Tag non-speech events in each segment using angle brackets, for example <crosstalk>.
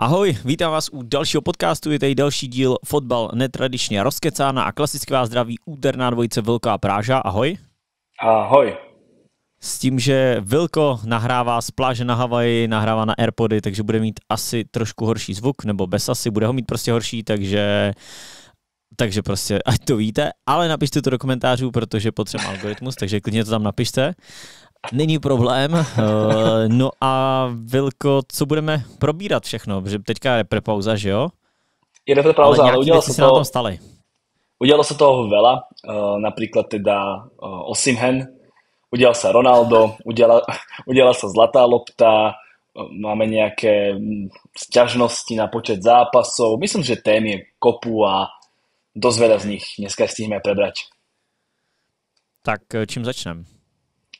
Ahoj, vítám vás u dalšího podcastu, je tady další díl Fotbal netradičně rozkecána a klasicky vás zdraví úderná dvojice Vilka Práža. Ahoj. Ahoj. S tím, že Vilko nahrává z pláže na Havaji, nahrává na Airpody, takže bude mít asi trošku horší zvuk, nebo bez asi, bude ho mít prostě horší, takže takže prostě, ať to víte, ale napište to do komentářů, protože potřebujeme algoritmus, takže klidně to tam napište. Není problém. Uh, <laughs> no a Vilko, co budeme probírat všechno? Protože teďka je prepauza, že jo? Je prepauza, ale, ale udělalo se to... na tom stali. Udialo sa toho veľa, uh, napríklad teda uh, Osimhen, udial sa Ronaldo, udiala, <laughs> udiala sa zlatá lopta, uh, máme nejaké sťažnosti na počet zápasov. Myslím, že tém je kopu a dosť veľa z nich dneska stihneme prebrať. Tak čím začnem?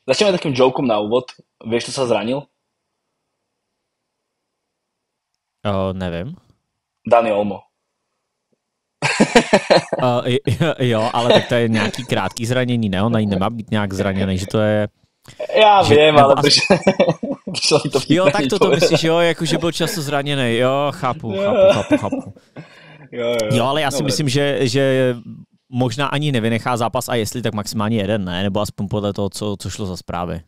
Začneme takým jokom na úvod. Vieš, kto sa zranil? O, nevím. Dani Olmo. <laughs> uh, jo, ale tak to je nějaký krátký zranění, ne? On ani nemá být nějak zraněný, že to je... Já že, vím, ale asi... <laughs> přišlo to Jo, tak to to myslíš, jo, jako že byl často zraněný, jo, chápu, chápu, chápu, chápu. Jo, jo, jo ale já si Dobre. myslím, že, že možná ani nevynechá zápas a jestli, tak maximálně jeden, ne? Nebo aspoň podle toho, co, co šlo za zprávy.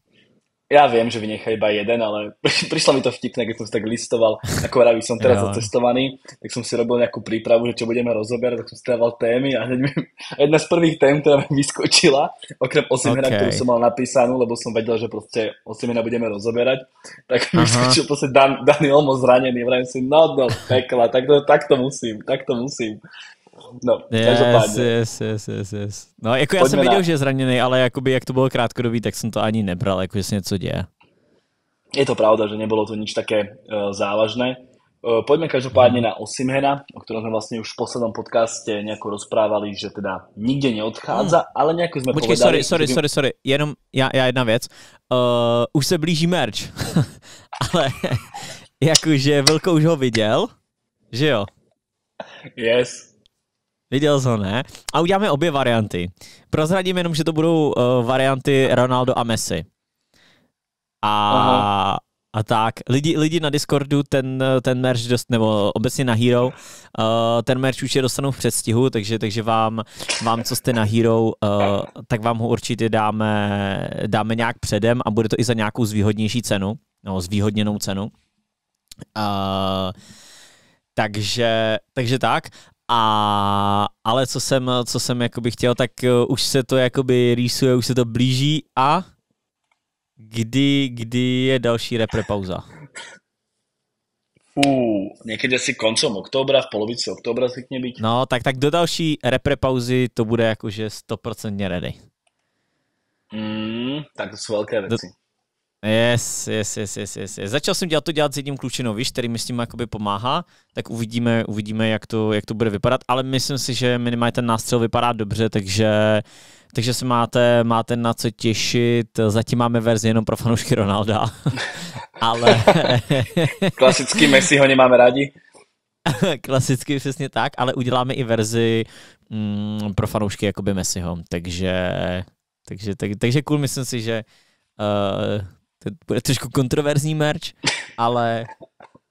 Ja viem, že vynechá iba jeden, ale <laughs> prišlo mi to vtipné, keď som si tak listoval, ako vraví, som teraz odcestovaný, tak som si robil nejakú prípravu, že čo budeme rozoberať, tak som strával témy a hneď mi, jedna z prvých tém, ktorá mi vyskočila, okrem Osimena, okay. ktorú som mal napísanú, lebo som vedel, že proste Osimena budeme rozoberať, tak mi vyskočil proste Dan, Dani Olmo zranený, vravím si, no, no, pekla, tak to, tak to musím, tak to musím. No, yes, yes, yes, yes, yes. No, jako já Pojďme jsem viděl, na... že je zraněný, ale jakoby, jak to bylo krátkodobý, tak jsem to ani nebral, jako že se něco děje. Je to pravda, že nebolo to nič také uh, závažné. Uh, poďme každopádne na Osimhena, o ktorom sme vlastne už v poslednom podcaste nejako rozprávali, že teda nikde neodchádza, hmm. ale nejako sme Počkej, povedali... sorry, sorry, sorry, sorry, jenom já, já jedna věc. Uh, už se blíží merch, <laughs> ale <laughs> jakože Velko už ho viděl, že jo? Yes. Viděl jsi ho, ne? A uděláme obě varianty. Prozradím jenom, že to budou uh, varianty Ronaldo a Messi. A, a tak, lidi, lidi na Discordu ten, ten merch dost, nebo obecně na Hero, uh, ten merch už je dostanou v předstihu, takže, takže vám, vám, co jste na Hero, uh, tak vám ho určitě dáme, dáme nějak předem a bude to i za nějakou zvýhodnější cenu, no, zvýhodněnou cenu. Uh, takže, takže tak. A, ale co jsem, co jsem jakoby chtěl, tak uh, už se to jakoby rýsuje, už se to blíží a kdy, kdy je další repre pauza? Fú, někdy asi koncom oktobra, v polovici oktobra zvykne být. No, tak, tak do další repre pauzy to bude jakože 100% ready. Mm, tak to jsou velké věci. Do, Yes, yes, yes, yes, yes, yes. Začal jsem dělat to dělat s jedním klučinou, víš, který mi s tím jakoby pomáhá, tak uvidíme, uvidíme jak, to, jak to bude vypadat, ale myslím si, že minimálně ten nástřel vypadá dobře, takže, takže se máte, máte na co těšit. Zatím máme verzi jenom pro fanoušky Ronalda, <laughs> ale... <laughs> Klasický Messi ho nemáme rádi. <laughs> Klasicky přesně tak, ale uděláme i verzi mm, pro fanoušky jakoby Messiho, takže, takže, tak, takže cool, myslím si, že uh, to bude trošku kontroverzní merch, ale,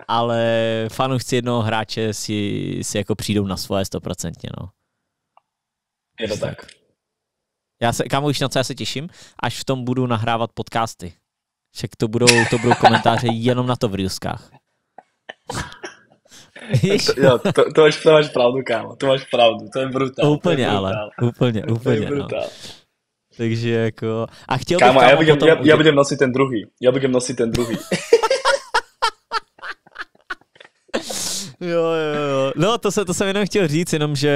ale fanoušci jednoho hráče si, si jako přijdou na svoje stoprocentně, no. Je to tak. Já se, kámo, už na co já se těším, až v tom budu nahrávat podcasty. Však to budou, to budou komentáře jenom na to v Reelskách. to, jo, to, to, máš, to máš pravdu, kámo, to máš pravdu, to je brutál. Úplně, je ale, úplně, úplně. To je brutál. No. Takže jako... A chtěl Kámo, bych já budem, potom... já, já budem nosit ten druhý. Já budem nosit ten druhý. jo, jo, jo. No, to, se, to jsem jenom chtěl říct, jenom že,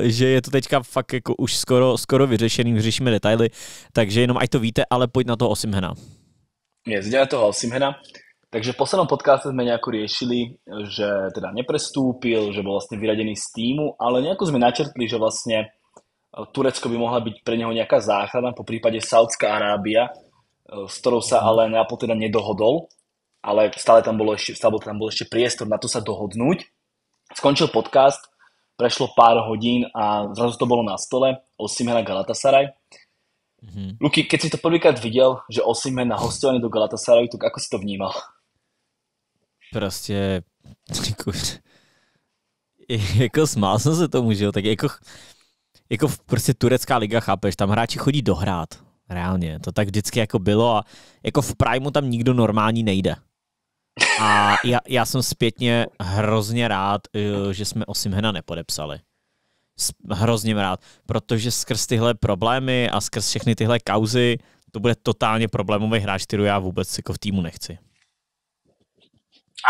že je to teďka fakt jako už skoro, skoro vyřešený, vyřešíme detaily, takže jenom ať to víte, ale pojď na to Osimhena. Je, zděme toho Osimhena. Takže v poslednom podcaste sme nejako riešili, že teda neprestúpil, že bol vlastne vyradený z týmu, ale nejako sme načrtli, že vlastne Turecko by mohla byť pre neho nejaká záchrana, po prípade Saudská Arábia, e, s ktorou sa ale Neapol teda nedohodol, ale stále tam, bolo ešte, stále tam bol ešte priestor na to sa dohodnúť. Skončil podcast, prešlo pár hodín a zrazu to bolo na stole, Osimhen a Galatasaray. Mm-hmm. Luky, keď si to prvýkrát videl, že Osimhen na hostovanie do Galatasaray, tak ako si to vnímal? Prostě <laughs> Jako, jako smál jsem se tomu, že jo, tak jako, jako prostě turecká liga, chápeš, tam hráči chodí dohrát, reálně, to tak vždycky jako bylo a jako v Primeu tam nikdo normální nejde. A já, já jsem zpětně hrozně rád, eh, že jsme Osimhena nepodepsali. Hrozně rád, protože skrz tyhle problémy a skrz všechny tyhle kauzy to bude totálně problémový hráč, který já vůbec jako v týmu nechci.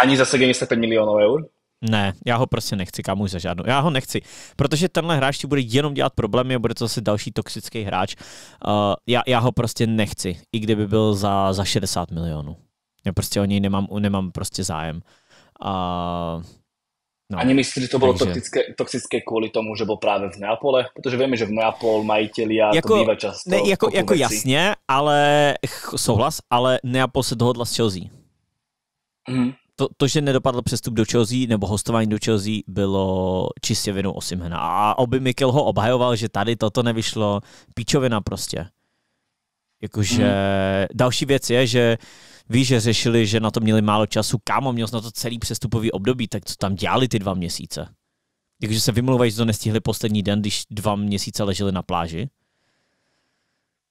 Ani za 75 milionů eur? Ne, já ho prostě nechci, kámo, za žádnou. Já ho nechci, protože tenhle hráč ti bude jenom dělat problémy a bude to zase další toxický hráč. Uh, já, já ho prostě nechci, i kdyby byl za, za 60 milionů. Já prostě o něj nemám, nemám prostě zájem. Uh, No, a nemyslíš, že to bylo takže... toxické, toxické kvůli tomu, že byl právě v Neapole? Protože víme, že v Neapol majitelia jako, to bývá často. Ne, jako, jako jasně, ale souhlas, ale Neapol se dohodla s Chelsea. Mm to, to, že nedopadl přestup do Chelsea nebo hostování do Chelsea, bylo čistě vinou Osimhena. A Oby Mikel ho obhajoval, že tady toto nevyšlo. Píčovina prostě. Jakože mm. další věc je, že víš, že řešili, že na to měli málo času. Kámo, měl na to celý přestupový období, tak co tam dělali ty dva měsíce? Takže se vymlouvají, že to nestihli poslední den, když dva měsíce leželi na pláži.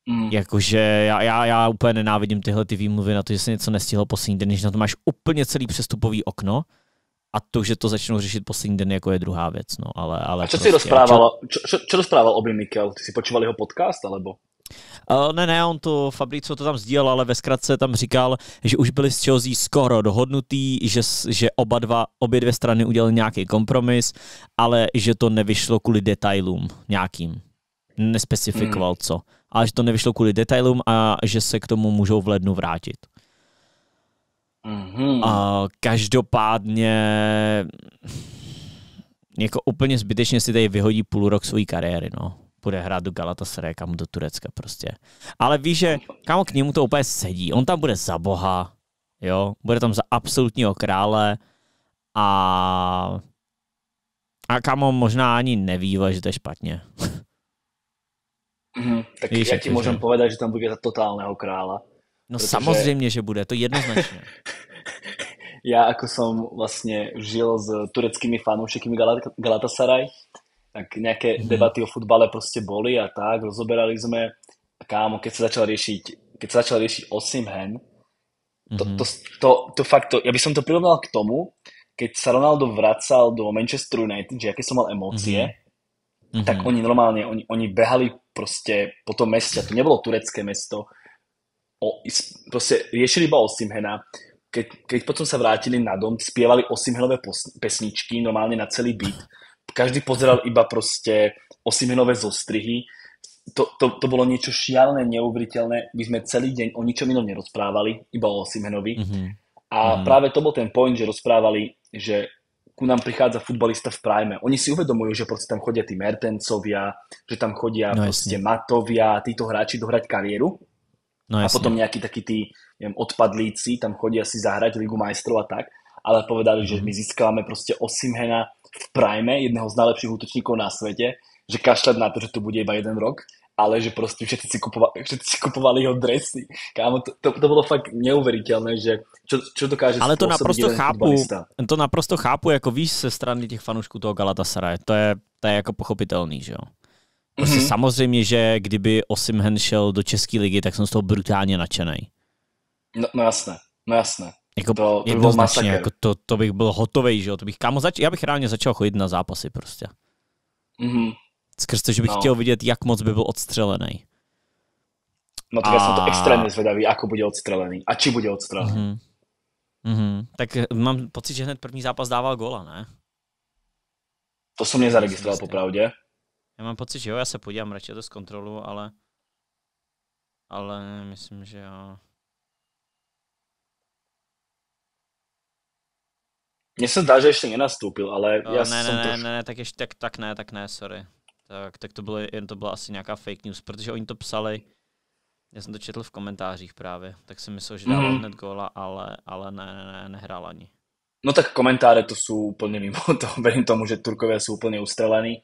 Mm. Jakože já, já, já úplně nenávidím tyhle ty výmluvy na to, že se něco nestihlo poslední den, když na to máš úplně celý přestupový okno a to, že to začnou řešit poslední den, jako je druhá věc. No, ale, ale a co prostě, si rozprával, čo, čo, čo rozprával Obi Mikel? Ty si počúval jeho podcast, alebo? Uh, ne, ne, on to, Fabrico to tam sdílel, ale ve zkratce tam říkal, že už byli s Chelsea skoro dohodnutý, že, že oba dva, obě dvě strany udělali nějaký kompromis, ale že to nevyšlo kvůli detailům nějakým. Nespecifikoval hmm. co a že to nevyšlo kvůli detailům a že se k tomu můžou v lednu vrátit. Mm-hmm. A každopádně jako úplně zbytečně si tady vyhodí půl rok své kariéry, no. Bude hrát do Galatasaray, kam do Turecka prostě. Ale víš, že kam k němu to úplně sedí. On tam bude za boha, jo. Bude tam za absolutního krále a a kamo možná ani neví, že to je špatně. <laughs> Mm-hmm. Tak Víš, já ti můžem že... povedať, že tam bude za totálného krála. No protože... samozřejmě, že bude, to jednoznačně. <laughs> já jako som vlastně žil s tureckými fanoušekmi Galat- Galatasaray, tak nějaké mm-hmm. debaty o futbale prostě boli a tak, rozoberali jsme a kámo, keď se začal riešiť, keď se začal riešiť Osimhen, to, mm-hmm. to, to, to fakt, to, ja by som to prirovnal k tomu, keď sa Ronaldo vracal do Manchester United, že aké som mal emócie, mm-hmm mm-hmm. tak oni normálne, oni, oni behali proste po tom meste, to nebolo turecké mesto, o, proste riešili iba Osimhena, keď, keď potom sa vrátili na dom, spievali Osimhenové pesničky normálne na celý byt, každý pozeral iba proste Osimhenové zostrihy, to, to, to bolo niečo šialené, neuveriteľné, my sme celý deň o ničom inom nerozprávali, iba o Osimhenovi. Mm-hmm. A mm-hmm. práve to bol ten point, že rozprávali, že ku nám prichádza futbalista v prime. Oni si uvedomujú, že proste tam chodia tí Mertencovia, že tam chodia no, proste jasne. Matovia, títo hráči dohrať kariéru. No, a potom nejakí takí tí neviem, odpadlíci tam chodia si zahrať Ligu majstrov a tak. Ale povedali, mm-hmm. že mhm. my získávame proste Osimhena v prime, jedného z najlepších útočníkov na svete, že kašľať na to, že to bude iba jeden rok ale že prostě všetci si kupovali, všetci si kupovali jeho dresy. Kámo, to, to, to bylo fakt neuvěřitelné, že čo, čo dokáže Ale to naprosto chápu, to naprosto chápu, jako víš, se strany těch fanoušků toho Galatasaray, to je, to je jako pochopitelný, že jo. Prostě mm-hmm. samozřejmě, že kdyby Osimhen šel do České ligy, tak jsem z toho brutálně nadšený. No, no jasné, no jasné. Jako to, to jednoznačně, jako to, to bych byl hotový, že jo, to bych, kámo, zač- já bych reálně začal chodit na zápasy prostě. Mhm. Skrz to, že bych no. chtěl vidět, jak moc by byl odstřelený. No tak a... já jsem to extrémně zvedavý, ako bude odstřelený a či bude odstřelený. Mm-hmm. Mm-hmm. Tak mám pocit, že hned první zápas dával gola, ne? To jsem nezaregistroval popravdě. Já mám pocit, že jo, já se podívám, radši to zkontrolu, ale ale myslím, že jo. Mně se zdá, že ještě nenastoupil, ale já ne, jsem ne, trošku... ne, ne, tak ještě, tak, tak ne, tak ne, sorry tak, tak to, bylo, jen to byla asi nějaká fake news, protože oni to psali, já jsem to četl v komentářích právě, tak jsem myslel, že dával mm. hned góla, ale, ale ne, ne, ne, nehrál ani. No tak komentáře to jsou úplně mimo <laughs> to, verím tomu, že Turkovia jsou úplně ustrelení.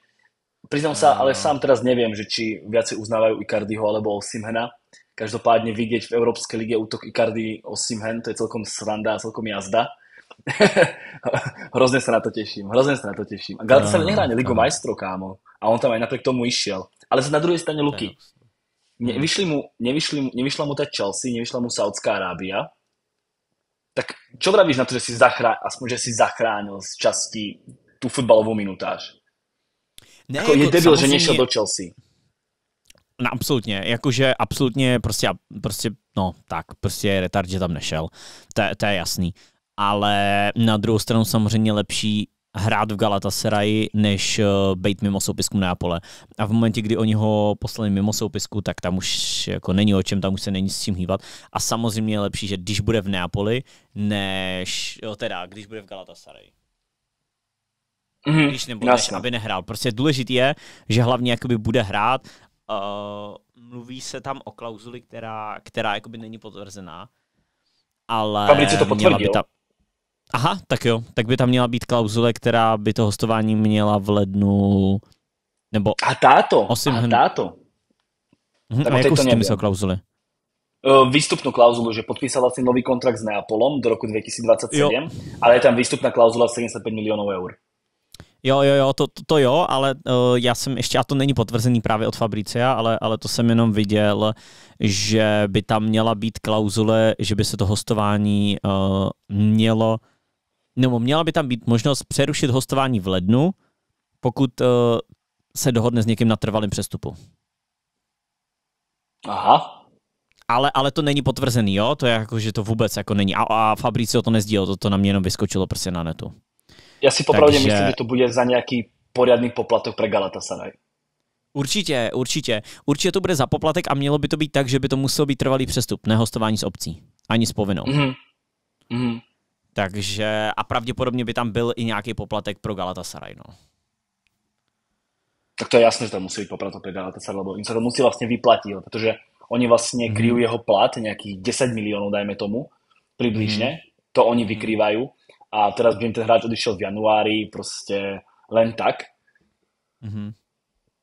Priznám sa, ale sám teraz neviem, že či viacej uznávajú Icardiho alebo Osimhena. Každopádne vidieť v Európskej lige útok Icardi Osimhen, to je celkom sranda a celkom jazda. <laughs> hrozně se na to těším, hrozně se na to těším. A Galatasaray nehrá ani Ligu majstrov, kámo. A on tam aj napriek tomu išiel. Ale na druhej strane Luky. Nevyšli mu, nevyšli, nevyšla mu tá Chelsea, nevyšla mu Saudská Arábia. Tak čo vravíš na to, že si zachránil, aspoň, že si zachránil z časti tú futbalovú minutáž? Ne, jako, je debil, že nešel do Chelsea. No, absolutně, jakože absolutně prostě, prostě, no tak, prostě je retard, že tam nešel, to, to je jasný. Ale na druhou stranu samozřejmě lepší hrát v Galatasaray, než uh, být mimo soupisku Neapole. A v momentě, kdy oni ho poslali mimo soupisku, tak tam už jako není o čem, tam už se není s čím hývat. A samozřejmě je lepší, že když bude v Neapoli, než, jo, teda, když bude v Galatasaray. Mm-hmm, když nebo než, aby nehrál. Prostě důležitý je, že hlavně jakoby bude hrát. Uh, mluví se tam o klauzuli, která, která jakoby není potvrzená. Ale Fabrici to potvrdil. By ta... Aha, tak jo. Tak by tam měla být klauzule, která by to hostování měla v lednu nebo... A táto, 8... a táto. Mhm, a jakou tím myslel klauzuli? výstupnú klauzulu, že podpísal vlastne nový kontrakt s Neapolom do roku 2027, jo. ale je tam výstupná klauzula 75 milionů eur. Jo, jo, jo, to, to, to jo, ale uh, já jsem ještě, a to není potvrzený právě od Fabricia, ale, ale to jsem jenom viděl, že by tam měla být klauzule, že by se to hostování uh, mělo, nebo měla by tam být možnost přerušit hostování v lednu, pokud uh, se dohodne s někým na trvalém přestupu. Aha. Ale, ale to není potvrzený, jo? To je jako, že to vůbec jako není. A, a Fabricio to nezdílel, to, to na mě jenom vyskočilo prostě na netu. Já si popravdě Takže... myslím, že to bude za nějaký poriadný poplatok pre Galatasaray. Určitě, určitě. Určitě to bude za poplatek a mělo by to být tak, že by to musel být trvalý přestup, nehostování s obcí. Ani s povinnou. Mm-hmm. Mm-hmm. Takže a pravděpodobně by tam byl i nějaký poplatek pro Galatasaray. No. Tak to je jasné, že tam musí být poplatek pro Galatasaray, lebo im se to musí vlastně vyplatit, protože oni vlastně mm-hmm. kryjú jeho plat, nějakých 10 milionů, dajme tomu, přibližně. Mm-hmm. To oni vykrývajú a teraz by im ten hráč odišiel v januári proste len tak, mm-hmm.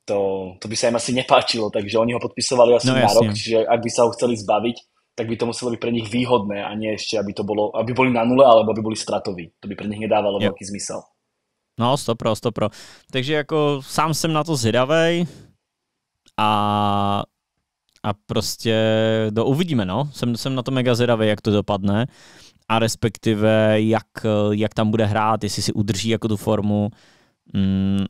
to, to by sa im asi nepáčilo, takže oni ho podpisovali asi no, na rok, čiže ak by sa ho chceli zbaviť, tak by to muselo byť pre nich výhodné a nie ešte, aby to bolo, aby boli na nule, alebo aby boli stratoví. To by pre nich nedávalo jo. veľký zmysel. No, stopro, stopro. Takže jako sám jsem na to zvědavej a a prostě no, uvidíme, no. Jsem, jsem na to mega zvědavý, jak to dopadne a respektive jak, jak tam bude hrát, jestli si udrží jako tu formu mm,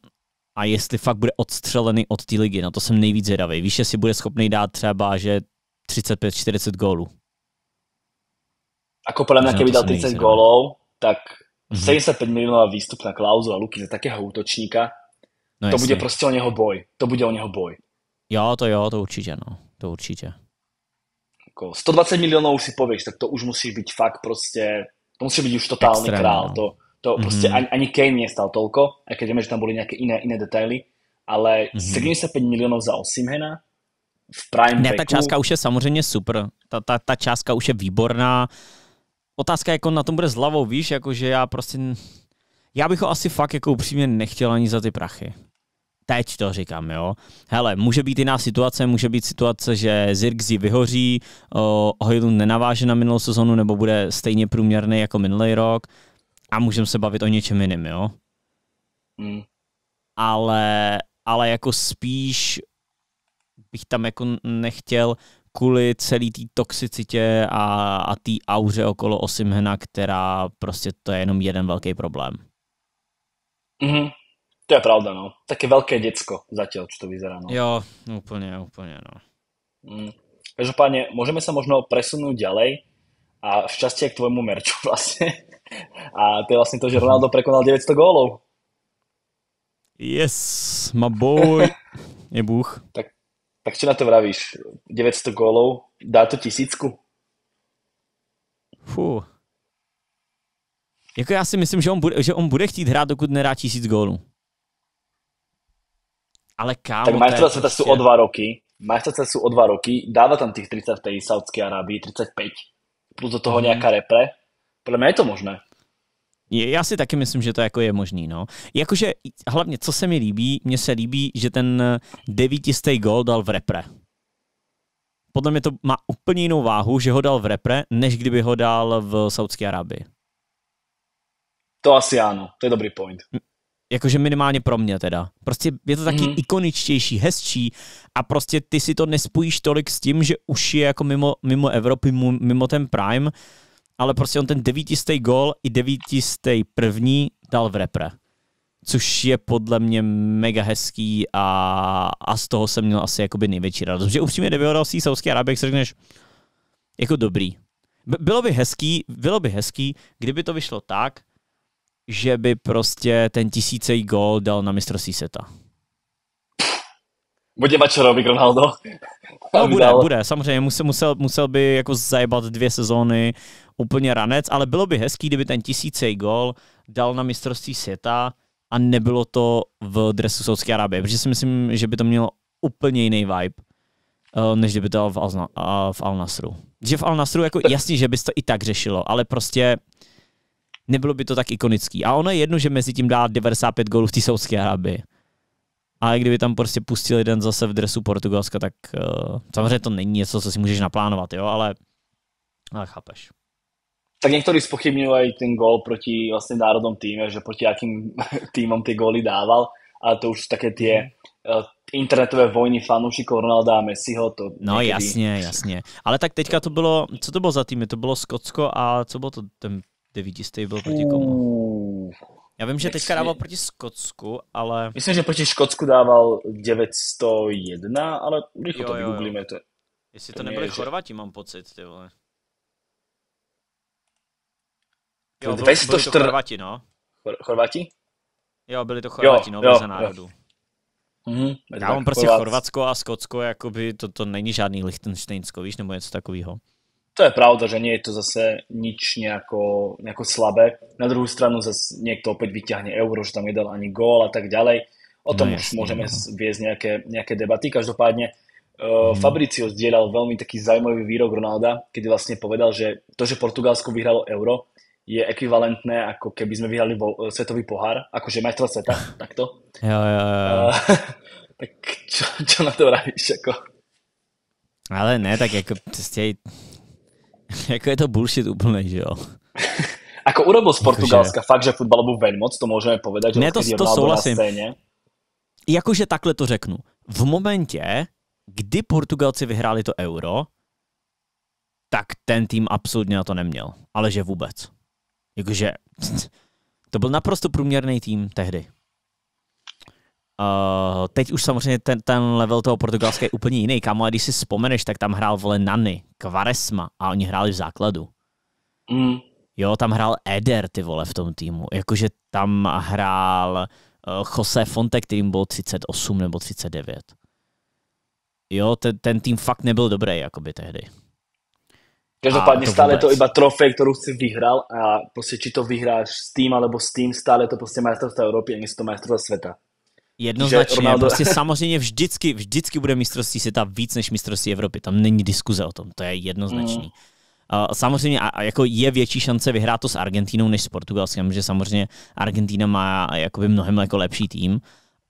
a jestli fakt bude odstřelený od té ligy. Na to jsem nejvíc zvědavý. Víš, jestli bude schopný dát třeba, že 35-40 gólů. Ako podľa mňa, keby dal 30 gólov, tak mm-hmm. 75 miliónová výstupná klauzula Luky za takého útočníka, no to jasný. bude prostě o něho boj. To bude o něho boj. Jo, to jo, to určitě, no. To určitě ako 120 miliónov si povieš, tak to už musí byť fakt proste, to musí byť už totálny Extrém, král. No. To, to mm-hmm. proste ani, ani Kane nestal toľko, aj keď vieme, že tam boli nejaké iné, iné detaily, ale mm-hmm. 75 milionů za Osimhena v prime Ne, veku. ta částka už je samozřejmě super. Ta, ta, ta částka už je výborná. Otázka, jako na tom bude s hlavou, víš, jakože já prostě... Já bych ho asi fakt jako upřímně nechtěl ani za ty prachy teď to říkám, jo. Hele, může být jiná situace, může být situace, že Zirgzi vyhoří, Hojlund nenaváže na minulou sezonu nebo bude stejně průměrný jako minulý rok a můžeme se bavit o něčem jiném, jo. Mm. Ale, ale jako spíš bych tam jako nechtěl kvůli celý té toxicitě a, a té auře okolo Osimhena, která prostě to je jenom jeden velký problém. Mm-hmm. To je pravda, no. Také veľké decko zatiaľ, čo to vyzerá. No. Jo, úplne, úplne, no. Mm. Každopádne, môžeme sa možno presunúť ďalej a v časti k tvojmu merču <laughs> vlastne. A to je vlastne to, že Ronaldo prekonal 900 gólov. Yes, my boy. <laughs> je bůh. Tak, tak čo na to vravíš? 900 gólov, dá to tisícku? Fú. Jako já si myslím, že on bude, že on bude chtít hrát, dokud nedá tisíc gólů. Ale kámo, tak majstrova sveta sú o dva roky, majstrova sú o dva roky, dáva tam tých 30 v tej Saudskej Arábii, 35, plus do toho mm. nejaká repre. Podľa mňa je to možné. Já si taky myslím, že to jako je možný, no. Jakože hlavně, co se mi líbí, mně se líbí, že ten devítistý gol dal v repre. Podle mě to má úplně jinou váhu, že ho dal v repre, než kdyby ho dal v Saudské Arábii. To asi áno, to je dobrý point. Jakože minimálně pro mě teda. Prostě je to taky mm-hmm. ikoničtější, hezčí a prostě ty si to nespojíš tolik s tím, že už je jako mimo, mimo Evropy, mimo ten Prime, ale prostě on ten devítistý gol i devítistý první dal v repre. Což je podle mě mega hezký a, a z toho jsem měl asi jakoby největší radost. Že upřímně nevyhodal si Saudský Arábie, jak si řekneš, jako dobrý. Bylo by hezký, bylo by hezký, kdyby to vyšlo tak, že by prostě ten tisícej gol dal na mistrovství seta. Bude čo Ronaldo. No, bude, dal. bude, samozřejmě musel, musel, musel by jako zajebat dvě sezóny úplně ranec, ale bylo by hezký, kdyby ten tisícej gol dal na mistrovství světa a nebylo to v dresu Saudské Arábie, protože si myslím, že by to mělo úplně jiný vibe, eh, než kdyby to dal v, v Al Nasru. Že v Al Nasru jako jasně, že bys to i tak řešilo, ale prostě nebylo by to tak ikonický. A ono je jedno, že mezi tím dá 95 gólů v té Saudské Arábii. Ale kdyby tam prostě pustil jeden zase v dresu Portugalska, tak uh, samozřejmě to není něco, co si můžeš naplánovat, jo, ale, ale chápeš. Tak někteří spochybňují aj ten gól proti vlastně národnom týme, že proti jakým <laughs> týmom ty góly dával, ale to už také ty uh, internetové vojny fanoušiků Ronalda a Messiho. To no někdy... jasně, jasně. Ale tak teďka to bylo, co to bylo za týmy? To bylo Skotsko a co bylo to ten devítistý byl proti komu? Já vím, že teďka dával proti Skotsku, ale... Myslím, že proti Škotsku dával 901, ale rychle to vygooglíme. To, Jestli to, to nebyli Chorvati, mám pocit, ty vole. Jo, 204... byli to Chorvati, no. Chorvati? Jo, byli to Chorvati, jo, no, jo, za národů. Mm-hmm, Já mám prostě Chorvat. Chorvatsko a Skotsko, jakoby to, to není žádný Lichtensteinsko, víš, nebo něco takového. To je pravda, že nie je to zase nič nejako, nejako slabé. Na druhou stranu zase niekto opäť vyťahne euro, že tam nedal ani gól a tak ďalej. O tom no, už môžeme no. viesť nejaké, nejaké debaty. Každopádne uh, mm. Fabricio zdieľal veľmi taký zaujímavý výrok Ronalda, kedy vlastne povedal, že to, že Portugalsko vyhralo euro, je ekvivalentné, ako keby sme vyhrali vo, svetový pohár, akože majstrov sveta, <laughs> takto. Jo, jo, jo. Uh, tak čo, čo na to vravíš? Ako? Ale ne, tak jako prostě <laughs> jako je to bullshit úplný, že jo? <laughs> Ako urobil z Portugalska fakt, že fotbalovou veľmoc, to můžeme povedať, že ne, to, to souhlasím. Na scéně. Jakože takhle to řeknu. V momentě, kdy Portugalci vyhráli to euro, tak ten tým absolutně na to neměl. Ale že vůbec. Jakože <laughs> to byl naprosto průměrný tým tehdy. Uh, teď už samozřejmě ten, ten level toho portugalského je úplně jiný. Kámo, když si vzpomeneš, tak tam hrál vole Nany, Kvaresma a oni hráli v základu. Mm. Jo, tam hrál Eder, ty vole, v tom týmu. Jakože tam hrál uh, Jose Fonte, kterým bylo 38 nebo 39. Jo, ten, ten tým fakt nebyl dobrý, jakoby tehdy. Každopádně to stále vůbec. to iba trofej, kterou si vyhral a prostě či to vyhráš s tým alebo s tým, stále to prostě majstrovství Evropy a nie to majstrovství světa. Jednoznačně, Ronaldo... prostě samozřejmě vždycky, vždycky bude mistrovství světa víc než mistrovství Evropy, tam není diskuze o tom, to je jednoznačný. Mm. Uh, samozřejmě a, a jako je větší šance vyhrát to s Argentínou než s Portugalskem, že samozřejmě Argentína má jakoby mnohem jako lepší tým,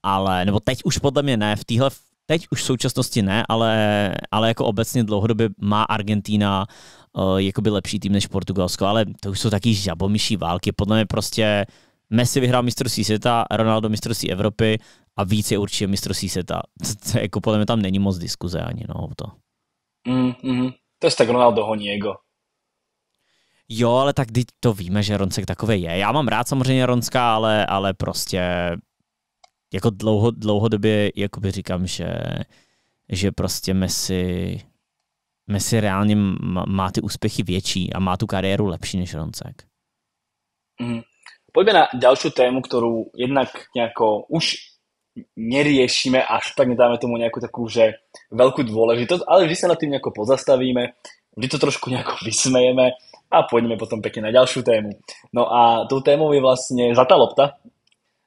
ale, nebo teď už podle mě ne, v téhle, teď už v současnosti ne, ale, ale jako obecně dlouhodobě má Argentína uh, jakoby lepší tým než Portugalsko, ale to už jsou taky žabomyší války, podle mě prostě Messi vyhrál mistrovství světa, Ronaldo mistrovství Evropy a víc je určitě mistrovství světa. To, to, jako podle mě tam není moc diskuze ani no, to. Mm, mm, to je tak Ronaldo honí ego. Jo, ale tak to víme, že Roncek takový je. Já mám rád samozřejmě Ronska, ale, ale prostě jako dlouho, dlouhodobě jakoby říkám, že, že prostě Messi, Messi reálně má ty úspěchy větší a má tu kariéru lepší než Roncek. Mm. Poďme na ďalšiu tému, ktorú jednak nejako už neriešime až tak, nedáme tomu nejakú takú, že veľkú dôležitosť, ale vždy sa nad tým nejako pozastavíme, vždy to trošku nejako vysmejeme a pôjdeme potom pekne na ďalšiu tému. No a tou témou je vlastne Zlatá lopta.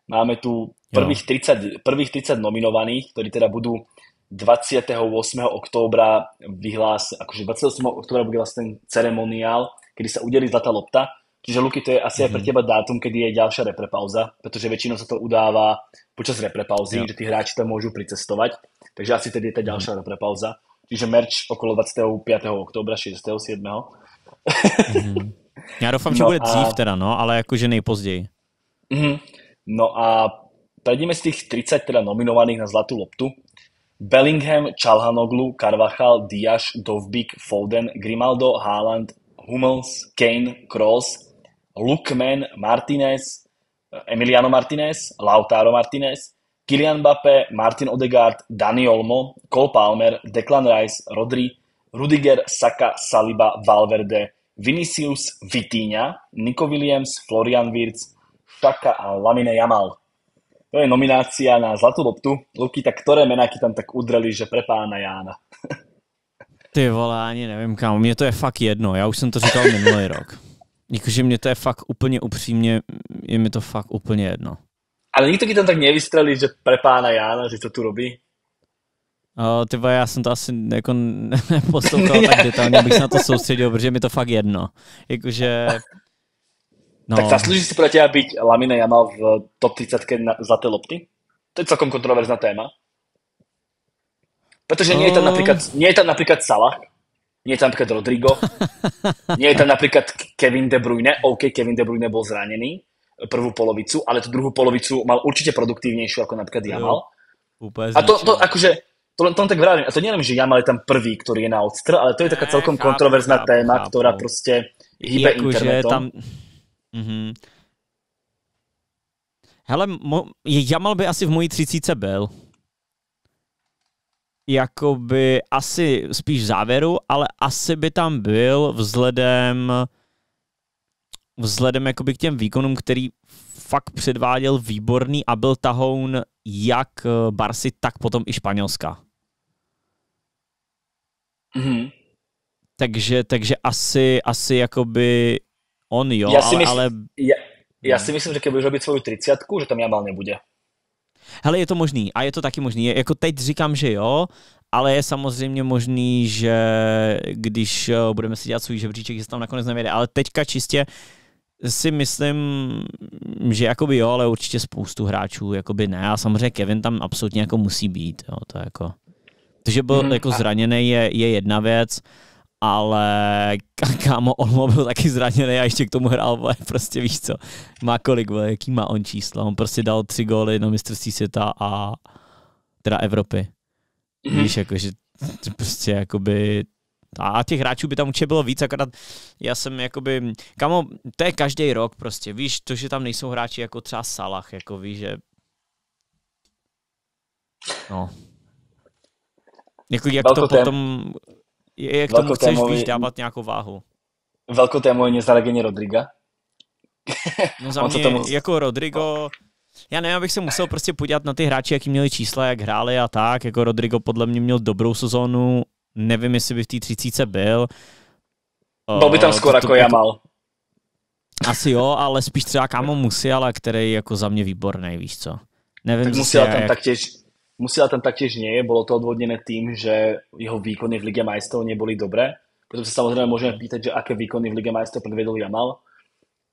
Máme tu prvých 30, prvých 30 nominovaných, ktorí teda budú 28. októbra vyhlás, akože 28. októbra bude vlastne ceremoniál, kedy sa udeli Zlatá lopta Čiže Luky, to je asi mm-hmm. aj pre teba dátum, kedy je ďalšia reprepauza, pretože väčšinou sa to udáva počas reprepauzy, jo. že tí hráči tam môžu pricestovať. Takže asi tedy je tá ďalšia mm-hmm. reprepauza. Čiže merch okolo 25. oktobra, 6. 7. Mm-hmm. Já doufám, že no bude dřív a... teda, no, ale jakože nejpozději. Mm-hmm. No a prejdeme z tých 30 teda nominovaných na Zlatú loptu. Bellingham, Čalhanoglu, Carvachal, Diaz, Dovbik, Foden, Grimaldo, Haaland, Hummels, Kane, Kroos, Lukman, Martinez, Emiliano Martinez, Lautaro Martinez, Kylian Mbappé, Martin Odegaard, Dani Olmo, Cole Palmer, Declan Rice, Rodri, Rudiger, Saka, Saliba, Valverde, Vinicius, Vitinha, Nico Williams, Florian Wirtz, Šaka a Lamine Jamal. To je nominácia na Zlatú loptu. Luky, tak ktoré menáky tam tak udreli, že pre pána Jána? <laughs> Ty vole, ani nevím, kámo, mně to je fakt jedno, já už jsem to říkal minulý rok. Jakože mě to je fakt úplně upřímně, je mi to fakt úplně jedno. Ale nikto ti tam tak nevystrelí, že pre pána Jána, že to tu robí? Uh, ty já jsem to asi jako <laughs> neposlouchal tak <laughs> detailně, abych se na to soustředil, protože mi to fakt jedno. Jakože... No. Tak zaslúži si pro teba byť Lamine Jamal v top 30 na zlaté lopty? To je celkom kontroverzná téma. Pretože nie je tam napríklad, nie je tam napríklad Salah, nie je tam napríklad Rodrigo, <laughs> nie je tam napríklad Kevin De Bruyne. OK, Kevin De Bruyne bol zranený prvú polovicu, ale tú druhú polovicu mal určite produktívnejšiu ako napríklad Jamal. Jo, a to, to akože, to len, to len tak vravím. A to nie len, že Jamal je tam prvý, ktorý je na odstr, ale to je taká celkom chápu, kontroverzná chápu, téma, chápu. ktorá proste hýbe jako, internetom. Tam... Mm-hmm. Hele, mo, Jamal by asi v mojí třicíce byl jakoby asi spíš v závěru, ale asi by tam byl vzhledem vzhledem jakoby k těm výkonům, který fakt předváděl výborný a byl tahoun jak Barsi, tak potom i Španělska. Mm-hmm. Takže, takže asi, asi jakoby on jo, já si ale... Mysl, ale... Já, já si myslím, že když budeš robiť svoju 30 že tam Jamal nebude. Hele, je to možný a je to taky možný. Jako teď říkám, že jo, ale je samozřejmě možný, že když eh, budeme si dělat svůj žebříček, že se tam nakonec nevěde. Ale teďka čistě si myslím, že jakoby jo, ale určitě spoustu hráčů jakoby ne. A samozřejmě Kevin tam absolutně jako musí být. Jo, to jako... To, že byl mm, jako zraněný, je, je jedna věc, ale kámo, Olmo byl taky zraněný a ještě k tomu hrál, vole, prostě víš co, má kolik, vole, jaký má on čísla, on prostě dal tři góly na mistrovství světa a teda Evropy. Mm-hmm. Víš, jakože prostě jakoby a těch hráčů by tam určitě bylo víc, akorát já jsem jakoby, kamo, to je každý rok prostě, víš, to, že tam nejsou hráči jako třeba Salah, jako víš, že no. Jako jak Velko to potom, jak tomu chceš víš, dávat nějakou váhu? Velkou tému je nezaradení Rodriga. <laughs> No za mě, tomu... jako Rodrigo, já nevím, abych se musel prostě podívat na ty hráči, jaký měli čísla, jak hráli a tak. Jako Rodrigo podle mě měl dobrou sezónu, nevím, jestli by v té třicíce byl. Byl by tam skoro to, jako Jamal. Asi jo, ale spíš třeba kámo Musiala, který je jako za mě výborný, víš co. Nevím, tak Musiala tam jak... taktiež, Musiala tam taktiež nie je, bolo to odvodnené tým, že jeho výkony v Lige majstrov neboli dobré. Preto sa samozrejme môžeme pýtať, že aké výkony v Lige majstrov predvedol Jamal.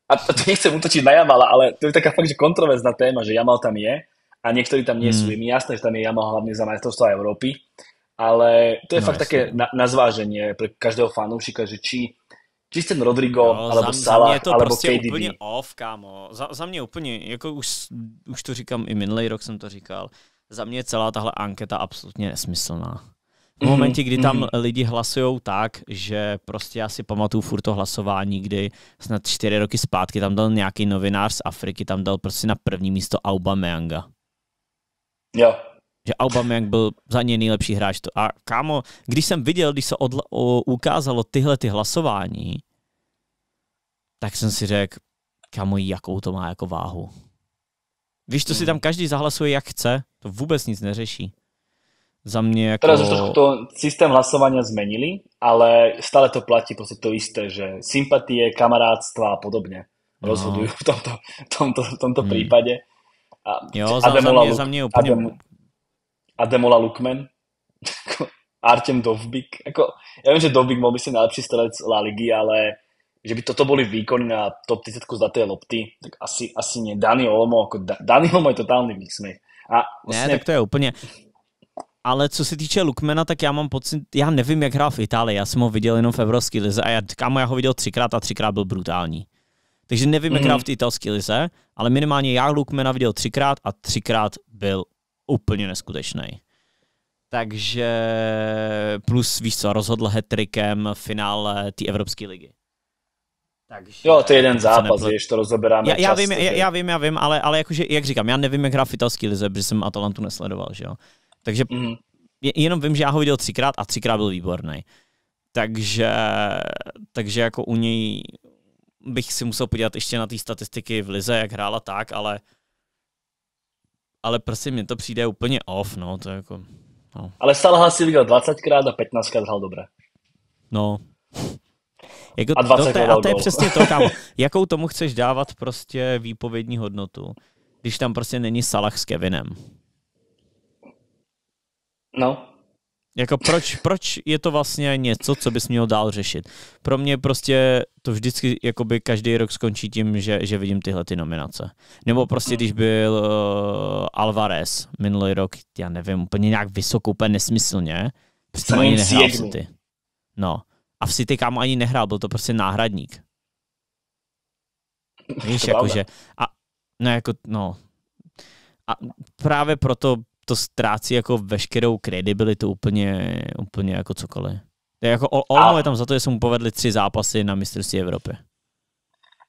A to nechcem útočiť na Jamala, ale to je taká fakt, že kontroverzná téma, že Jamal tam je a niektorí tam nie sú. Hmm. Je mi jasné, že tam je Jamal hlavne za majstrovstvo Európy, ale to je no, fakt jasne. také na, na zváženie pre každého fanúšika, že či či ten Rodrigo, no, alebo za, Salah, za mě je to alebo prostě KDB. úplně off, kámo. Za, za mě úplně, jako už, už to říkám, i minulý rok jsem to říkal, za mě je celá tahle anketa absolutně nesmyslná. V momentě, kdy tam mm-hmm. lidi hlasují tak, že prostě já si pamatuju furt to hlasování, kdy snad čtyři roky zpátky tam dal nějaký novinář z Afriky, tam dal prostě na první místo Aubameyanga. Jo. Že Aubameyang byl za něj nejlepší hráč. A kámo, když jsem viděl, když se odla- o, ukázalo tyhle ty hlasování, tak jsem si řekl, kámo, jakou to má jako váhu. Víš, to si tam každý zahlasuje, jak chce, to vůbec nic neřeší za mě jako... Teraz už trošku to systém hlasovania zmenili, ale stále to platí prostě to isté, že sympatie, kamarádstva a podobně no. rozhodujú v tomto, tomto, tomto hmm. prípade. A jo, za, Ademola za, mě, za mě úplně... Adem, Ademola Lukman, <laughs> Artem Dovbik. Ako, ja viem, že Dovbik bol by si najlepší strelec La Ligy, ale že by toto boli výkony na top 30 zlaté lopty, tak asi, asi nie. Dani Olmo, ako da, Dani Olmo je totálny výsměch. A vlastně... Ne, tak to je úplně, ale co se týče Lukmena, tak já mám pocit, já nevím, jak hrál v Itálii, já jsem ho viděl jenom v Evropské lize a já, kámo, já ho viděl třikrát a třikrát byl brutální. Takže nevím, jak mm-hmm. v té italské lize, ale minimálně já Lukmana viděl třikrát a třikrát byl úplně neskutečný. Takže plus, víš co, rozhodl hetrikem v finále té Evropské ligy. Takže, jo, to je jeden zápas, nepl... to rozoberáme já, já, vím, já, já, vím, já vím, ale, ale jakože, jak říkám, já nevím, jak hrát v italský lize, protože jsem Atalantu nesledoval, že jo. Takže mm. jenom vím, že já ho viděl třikrát a třikrát byl výborný. Takže, takže jako u něj bych si musel podívat ještě na ty statistiky v lize, jak hrála tak, ale ale prostě mi to přijde úplně off, no, to je jako, no. Ale Salaha si viděl 20krát a 15krát hrál dobře. No, jako a, 20 to, to, a to je přesně to, kámo. <laughs> Jakou tomu chceš dávat prostě výpovědní hodnotu, když tam prostě není Salah s Kevinem? No. Jako proč, proč je to vlastně něco, co bys měl dál řešit? Pro mě prostě to vždycky jakoby každý rok skončí tím, že, že vidím tyhle ty nominace. Nebo prostě když byl uh, Alvarez minulý rok, já nevím, úplně nějak vysoko, úplně nesmyslně, přitom ani nehrál ty. No. A v City kámo ani nehrál, byl to prostě náhradník. <laughs> Víš, jakože, a, no jako, no, a právě proto to ztrácí jako veškerou kredibilitu úplně, úplně jako cokoliv. Je jako Olmo je tam za to, že se mu povedli tři zápasy na mistrovství Evropy.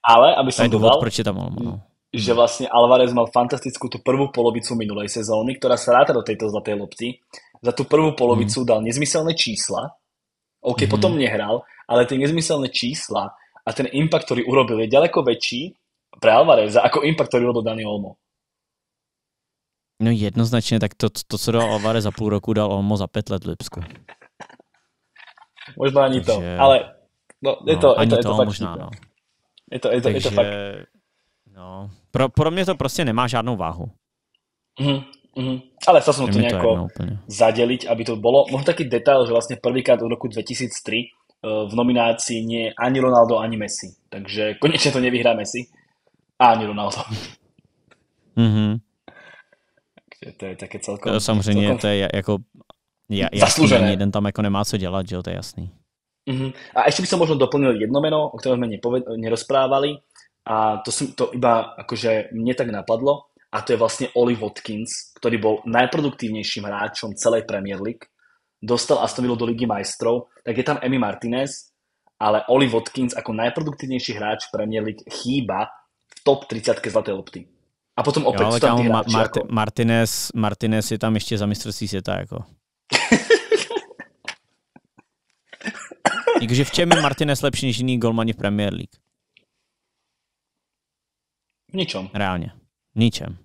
Ale, aby som dodal, proč je tam Olmo, no. že vlastně Alvarez mal fantastickú tú prvú polovicu minulej sezóny, ktorá sa ráta do tejto zlatej lopty. Za tú prvú polovicu mm. dal nezmyselné čísla, OK, mm-hmm. potom nehral, ale tie nezmyselné čísla a ten impact, ktorý urobil, je ďaleko väčší pre Alvareza ako impact, ktorý urobil Dani Olmo. No jednoznačně, tak to, to, co dal Alvarez za půl roku, dal Olmo za pět let v Lipsku. Možná ani Takže... to, ale no, je to, no, ani je to, je to, to fakt možná, no. Je to, je to, Takže, je to fakt. No, pro, pro mě to prostě nemá žádnou váhu. Mm-hmm. Mm-hmm. Ale chcel som to nejako zadeliť, aby to bolo. Možno taký detail, že vlastne prvýkrát od roku 2003 uh, v nominácii nie je ani Ronaldo, ani Messi. Takže konečne to nevyhrá Messi a ani Ronaldo. Mm-hmm. <laughs> Takže to je také celkom... Samozřejmě celkom... to je jako ja, jasný, jeden tam jako nemá co dělat, že jo, to je jasný. Uh-huh. A ešte by som možno doplnil jedno meno, o ktorom sme nerozprávali a to, som, to iba akože mne tak napadlo a to je vlastne Oli Watkins, ktorý bol najproduktívnejším hráčom celej Premier League, dostal Aston Villa do Ligy majstrov, tak je tam Emi Martinez, ale Oli Watkins ako najproduktívnejší hráč Premier League chýba v top 30 zlaté lopty. A potom opět jo, ale kámo, Ma- Mart- jako... Martinez, Martinez je tam ještě za mistrovství světa, jako. <laughs> Jakože v čem je Martinez lepší než jiný golmani v Premier League? V ničom. Reálně ničem.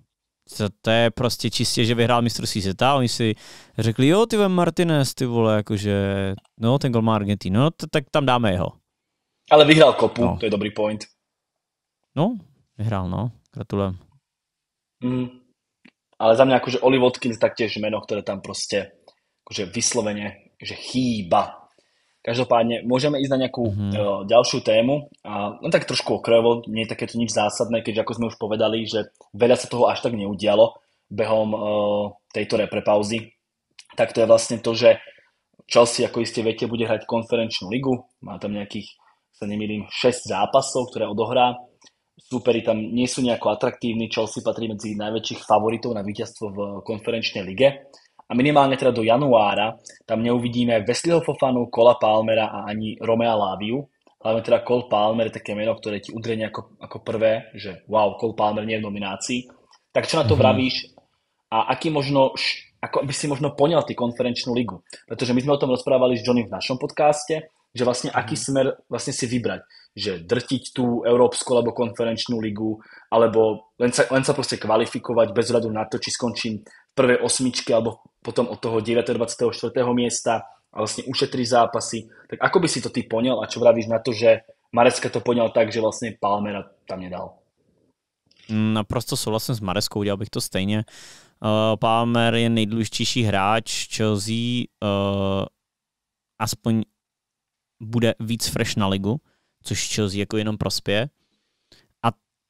To, to je prostě čistě, že vyhrál mistrovství světa, oni si řekli, jo, ty Martinez, ty vole, jakože, no, ten gol má Argentínu, no, tak tam dáme jeho. Ale vyhrál kopu, no. to je dobrý point. No, vyhrál, no, gratulujem. Mm. Ale za mňa akože Oli Watkins taktiež meno, ktoré tam prostě akože vyslovene, že chýba Každopádne môžeme ísť na nejakú mm-hmm. uh, ďalšiu tému a no tak trošku okrajovo, nie je takéto nič zásadné, keďže ako sme už povedali, že veľa sa toho až tak neudialo behom uh, tejto reprepauzy, tak to je vlastne to, že Chelsea, ako iste viete, bude hrať konferenčnú ligu, má tam nejakých, sa nemýlim, 6 zápasov, ktoré odohrá. Súperi tam nie sú nejako atraktívni, Chelsea patrí medzi najväčších favoritov na víťazstvo v konferenčnej lige a minimálne teda do januára tam neuvidíme Wesleyho Fofanu, Kola Palmera a ani Romea Láviu. Hlavne teda Cole Palmer je také meno, ktoré ti udrenie ako, ako prvé, že wow, Cole Palmer nie je v nominácii. Tak čo na to mm-hmm. vravíš a aký možno, ako by si možno poňal ty konferenčnú ligu? Pretože my sme o tom rozprávali s Johnny v našom podcaste, že vlastne aký mhm. smer vlastne si vybrať. Že drtiť tú európsku alebo konferenčnú ligu, alebo len sa, len sa proste kvalifikovať bez hľadu na to, či skončím v prvej osmičke alebo potom od toho 9. 24. miesta a vlastne ušetrí zápasy. Tak ako by si to ty poňal a čo vravíš na to, že Marecka to poňal tak, že vlastně Palmera tam nedal? Naprosto souhlasím s Mareskou, udělal bych to stejně. Uh, Palmer je nejdůležitější hráč Chelsea, uh, aspoň bude víc fresh na ligu, což Chelsea jako jenom prospěje.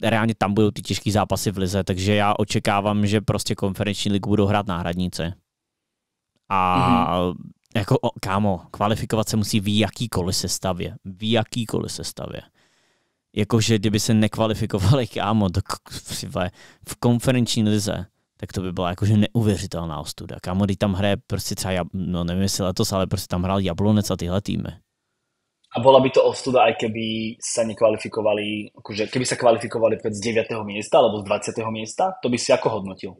Reálně tam budou ty těžké zápasy v lize, takže já očekávám, že prostě konferenční ligu budou hrát náhradníci. A mm-hmm. jako, o, kámo, kvalifikovat se musí v jakýkoliv sestavě. V jakýkoliv sestavě. jakože kdyby se nekvalifikovali, kámo, do, v konferenční lize, tak to by byla jakože neuvěřitelná ostuda. Kámo, když tam hraje prostě třeba, no nevím jestli letos, ale prostě tam hrál Jablonec a tyhle týmy. A bola by to ostuda, aj keby sa nekvalifikovali, akože keby sa kvalifikovali z 9. miesta alebo z 20. miesta, to by si ako hodnotil?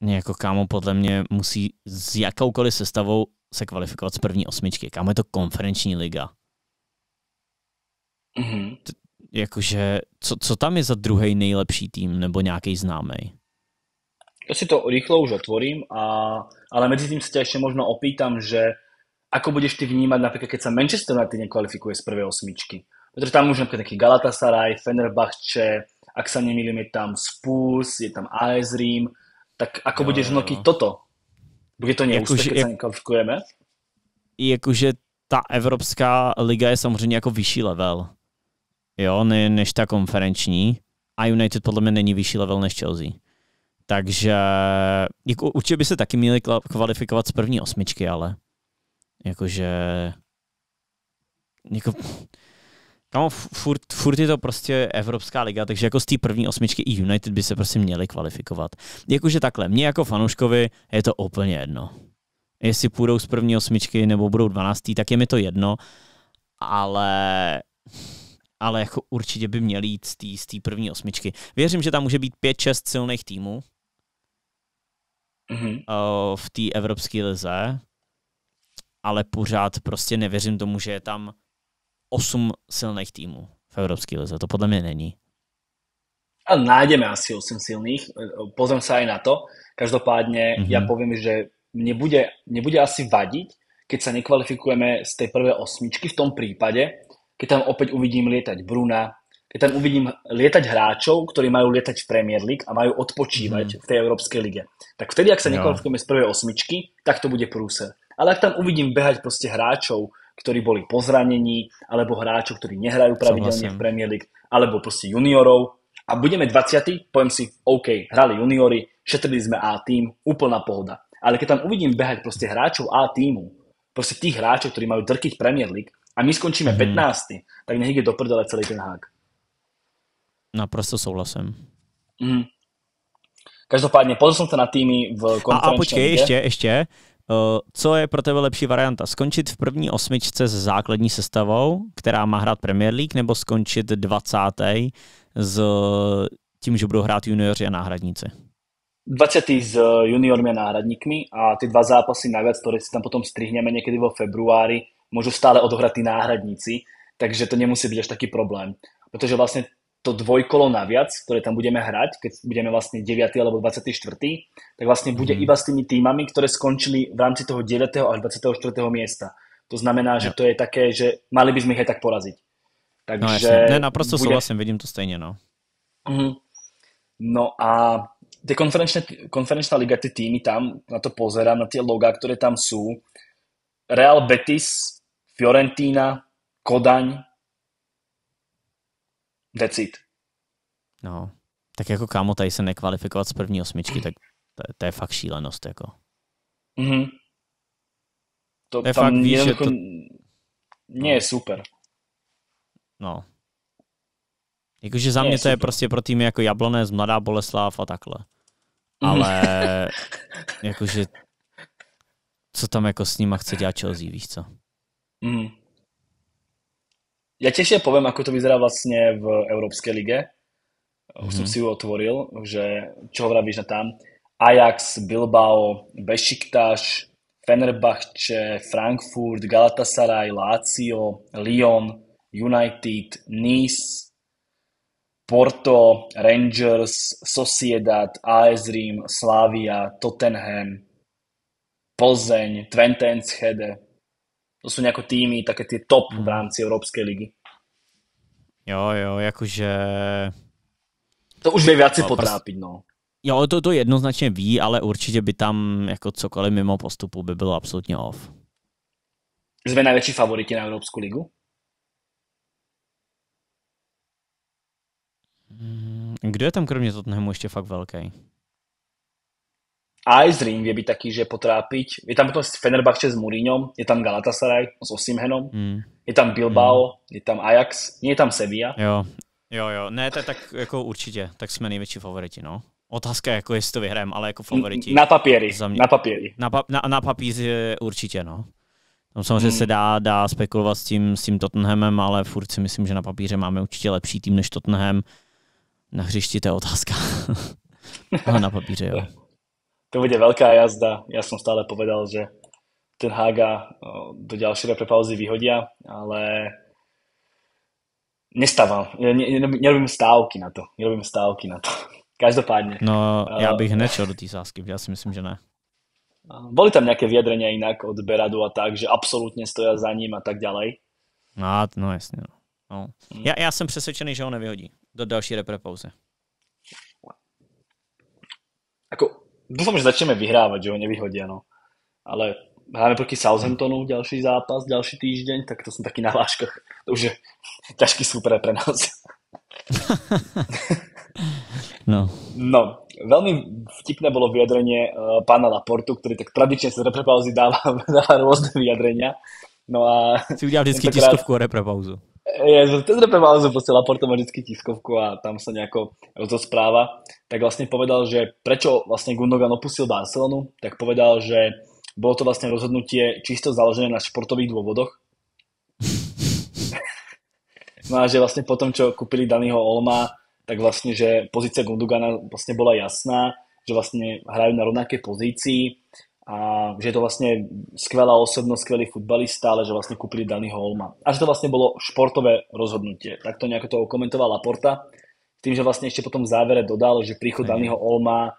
Jako kámo, podle mě musí s jakoukoliv sestavou se kvalifikovat z první osmičky. Kámo, je to konferenční liga. Mm-hmm. Jakože, co, co tam je za druhý nejlepší tým nebo nějaký známý? Ja si to rýchlo už otvorím, a, ale medzi tým sa ťa ešte možno opýtam, že ako budeš ty vnímať napríklad, keď sa Manchester United nekvalifikuje z prvej osmičky? Pretože tam už napríklad taký Galatasaray, Fenerbahce, ak sa nemýlim, je tam Spurs, je tam AS Rím, tak ako jo, budeš hodnotiť toto? Bude to neúspěch, keď jak, sa nekvalifikujeme? Jakože ta Evropská liga je samozřejmě jako vyšší level, jo, ne, než ta konferenční a United podle mě není vyšší level než Chelsea. Takže jako, určitě by se taky měli kvalifikovat z první osmičky, ale jakože jako, Kamo, furt, furt je to prostě Evropská liga, takže jako z té první osmičky i United by se prostě měli kvalifikovat. Jakože takhle, mně jako fanouškovi je to úplně jedno. Jestli půjdou z první osmičky nebo budou dvanáctý, tak je mi to jedno, ale ale jako určitě by měli jít z té první osmičky. Věřím, že tam může být pět, šest silných týmů mm-hmm. v té evropské lize, ale pořád prostě nevěřím tomu, že je tam osm silných týmů v Evropské lize. To podle mě není. A nájdeme asi 8 silných, pozriem sa aj na to. Každopádne mm-hmm. ja poviem, že mne bude, mne bude asi vadiť, keď sa nekvalifikujeme z tej prvej osmičky v tom prípade, keď tam opäť uvidím lietať Bruna, keď tam uvidím lietať hráčov, ktorí majú lietať v Premier League a majú odpočívať mm. v tej Európskej lige. Tak vtedy, ak sa nekvalifikujeme z prvej osmičky, tak to bude prúser. Ale ak tam uvidím behať proste hráčov, ktorí boli po zranení, alebo hráčov, ktorí nehrajú pravidelne v Premier League, alebo proste juniorov. A budeme 20. poviem si, OK, hrali juniori, šetrili sme A tým, úplná pohoda. Ale keď tam uvidím behať proste hráčov A týmu, proste tých hráčov, ktorí majú drkiť Premier League, a my skončíme mm. 15. tak nech ide do prdele celý ten hák. Naprosto souhlasím. Mm. Každopádně, pozor som sa na týmy v konferenčnej A, a počkej, ještě, ještě. Eh, co je pro tebe lepší varianta? Skončit v první osmičce s základní sestavou, která má hrát Premier League, nebo skončit 20. s tím, že budou hrát junioři a náhradníci? 20. s juniormi a náhradníkmi a ty dva zápasy naviac, ktoré si tam potom strihneme niekedy vo februári, môžu stále odohrať tí náhradníci, takže to nemusí byť až taký problém. Pretože vlastne to dvojkolo naviac, ktoré tam budeme hrať, keď budeme vlastne 9. alebo 24., tak vlastne bude mm. iba s tými týmami, ktoré skončili v rámci toho 9. až 24. miesta. To znamená, že to je také, že mali by sme ich aj tak poraziť. Takže no jasne, ne, naprosto bude... souhlasím, vidím to stejně, no. Mm. No a tie konferenčné, konferenčná liga, tie týmy tam, na to pozerám, na tie logá, ktoré tam sú. Real Betis, Fiorentina, Kodaň, That's it. No, tak jako kámo, tady se nekvalifikovat z první osmičky, tak to, je, to je fakt šílenost, jako. Mm-hmm. To, to je fakt, víš, že to... Nie je super. No. Jakože za mě to je prostě pro týmy jako Jablonec, Mladá Boleslav a takhle. Mhm. Ale <laughs> jakože co tam jako s nima chce dělat Chelsea, víš co? Mm. Ja tiež poviem, ako to vyzerá vlastne v Európskej lige. Už mm-hmm. som si ju otvoril, že čo vravíš na tam. Ajax, Bilbao, Besiktas, Fenerbahce, Frankfurt, Galatasaray, Lazio, Lyon, United, Nice, Porto, Rangers, Sociedad, AS Rím, Slavia, Tottenham, Plzeň, Twente Enschede, to sú nejako týmy, také tie top v rámci Európskej ligy. Jo, jo, jakože... To už vie viacej no, potrápiť, no. Jo, to, to jednoznačně ví, ale určitě by tam jako cokoliv mimo postupu by bylo absolutně off. Jsme největší favoriti na Evropskou ligu? Mm, kdo je tam kromě Tottenhamu ještě fakt velký? Rím vie byť taký, že potrápiť. Je tam potom Fenerbahce s Mourinhom, je tam Galatasaray s Osimhenom, mm. je tam Bilbao, mm. je tam Ajax, nie je tam Sevilla. Jo, Jo, jo, ne, to tak jako určitě, tak jsme největší favoriti, no. Otázka je, jako jestli to vyhrajeme, ale jako favoriti. Na papíry, za mě, na papíry. Na, pa, na, na papíře určitě, no. Tam samozřejmě hmm. se dá, dá spekulovat s tím, s tím Tottenhamem, ale furt si myslím, že na papíře máme určitě lepší tým než Tottenham. Na hřišti to je otázka. <laughs> ale na papíře, jo. <laughs> To bude velká jazda. Já jsem stále povedal, že ten Haga do ďalšej repre vyhodia, ale nestávám. Nerobím stávky na to. Nerobím stávky na to. <laughs> Každopádně. No, já bych hned šel do té sásky, já si myslím, že ne. Boli tam nejaké vyjadrenia inak od Beradu a tak, že absolútne stoja za ním a tak ďalej? No, no jasně. No. no. Hmm. Já, já jsem přesvědčený, že ho nevyhodí do další repre pauze. Ako, dúfam, že začneme vyhrávať, že ho nevyhodia, no. Ale hráme proti Southamptonu ďalší zápas, ďalší týždeň, tak to som taký na váškach. To už je <laughs> ťažký super pre nás. <laughs> no. No, veľmi vtipné bolo vyjadrenie uh, pána Laportu, ktorý tak tradične sa reprepauzy dáva, <laughs> dáva rôzne vyjadrenia. No a... Si udělal vždycky tiskovku o reprepauzu. Je, ten reprepauzu proste Laporto má vždycky tiskovku a tam sa nejako rozpráva. Tak vlastne povedal, že prečo vlastne Gundogan opustil Barcelonu, tak povedal, že bolo to vlastne rozhodnutie čisto založené na športových dôvodoch. <laughs> no a že vlastne potom, čo kúpili daného Olma, tak vlastne, že pozícia Gundogana vlastne bola jasná, že vlastne hrajú na rovnakej pozícii a že je to vlastne skvelá osobnosť, skvelý futbalista, ale že vlastne kúpili daného Olma. A že to vlastne bolo športové rozhodnutie. Tak to nejako to komentoval Laporta. Tým, že vlastne ešte potom v závere dodal, že príchod daného Olma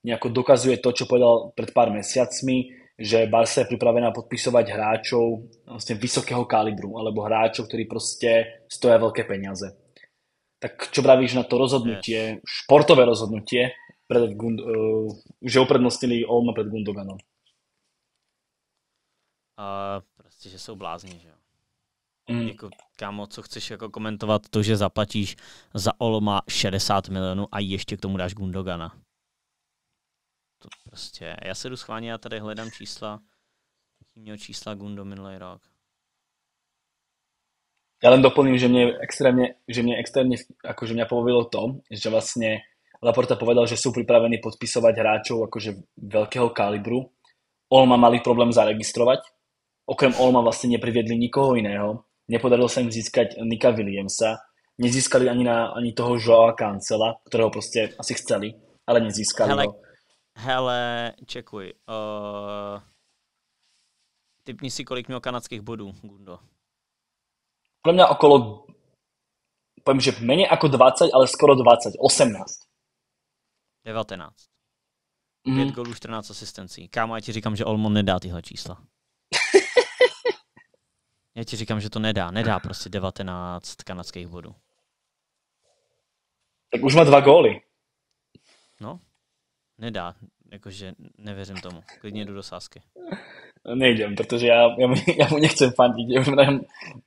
nejako dokazuje to, čo povedal pred pár mesiacmi, že Barca je pripravená podpisovať hráčov vlastne vysokého kalibru, alebo hráčov, ktorí proste stoja veľké peniaze. Tak čo pravíš na to rozhodnutie, športové rozhodnutie, pred Gund- uh, že uprednostnili Olma pred Gundoganom? Uh, prostě, že jsou blázni, že jo. Mm. Jako, kámo, co chceš jako komentovat to, že zaplatíš za Olma 60 milionů a ještě k tomu dáš Gundogana to prostě, já se jdu schválně, já tady hledám čísla, měl čísla Gundo minulý rok. Já len doplním, že mě extrémně, že mě extrémně, akože mě pobavilo to, že vlastně Laporta povedal, že jsou připraveni podpisovat hráčov akože veľkého kalibru. Olma mali problém zaregistrovať. Okrem Olma vlastně nepriviedli nikoho iného. Nepodarilo sa im získať Nika Williamsa. Nezískali ani, na, ani toho Joao Cancela, ktorého prostě asi chceli, ale nezískali Hele, ho. Hele, čekuj. Uh, typni si, kolik měl kanadských bodů, Gundo. Pro mě okolo, povím, že méně jako 20, ale skoro 20, 18. 19. Mm. 5 gólů, 14 asistencí. Kámo, já ti říkám, že Olmo nedá tyhle čísla. <laughs> já ti říkám, že to nedá. Nedá prostě 19 kanadských bodů. Tak už má dva góly. No, Nedá, jakože nevěřím tomu. Klidně jdu do sásky. Nejdem, protože já, já, mu, <laughs> já mu nechcem fandit. Já na,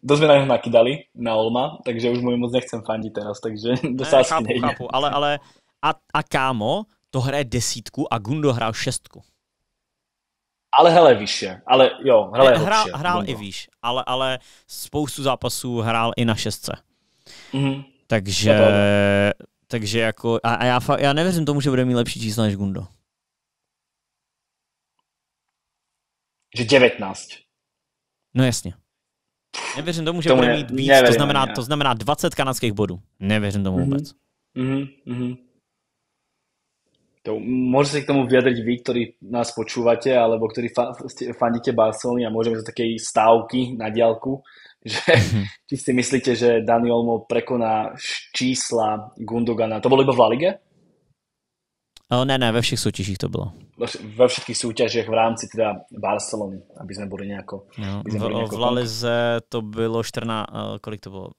dost na něho nakydali na Olma, takže už mu moc nechcem fandit teraz, takže <laughs> do ne, sásky chápu, chápu, ale, ale a, a kámo, to hraje desítku a Gundo hrál šestku. Ale hele vyššie, ale jo, hele hrál, hrál i výš, ale, ale spoustu zápasů hrál i na šestce. Mm-hmm. Takže takže jako, a, a já, já nevěřím tomu, že bude mít lepší čísla než Gundo. Že 19. No jasně. Nevěřím tomu, že tomu bude mít víc, to znamená, to znamená 20 kanadských bodů. Nevěřím tomu mm-hmm. vůbec. Mm-hmm. To, môže sa k tomu vyjadriť vy, ktorí nás počúvate, alebo ktorí fa- fandíte Barcelony a môžeme za také stávky na diálku <laughs> že mm-hmm. či si myslíte, že Dani Olmo prekoná čísla Gundogana. To bolo iba v La Lige? O, ne, ne, ve všech soutěžích to bylo. Ve všetkých soutěžích v rámci teda Barcelony, aby jsme byli nějako... No, v, nejako v La Lize to bylo 14, kolik to bylo?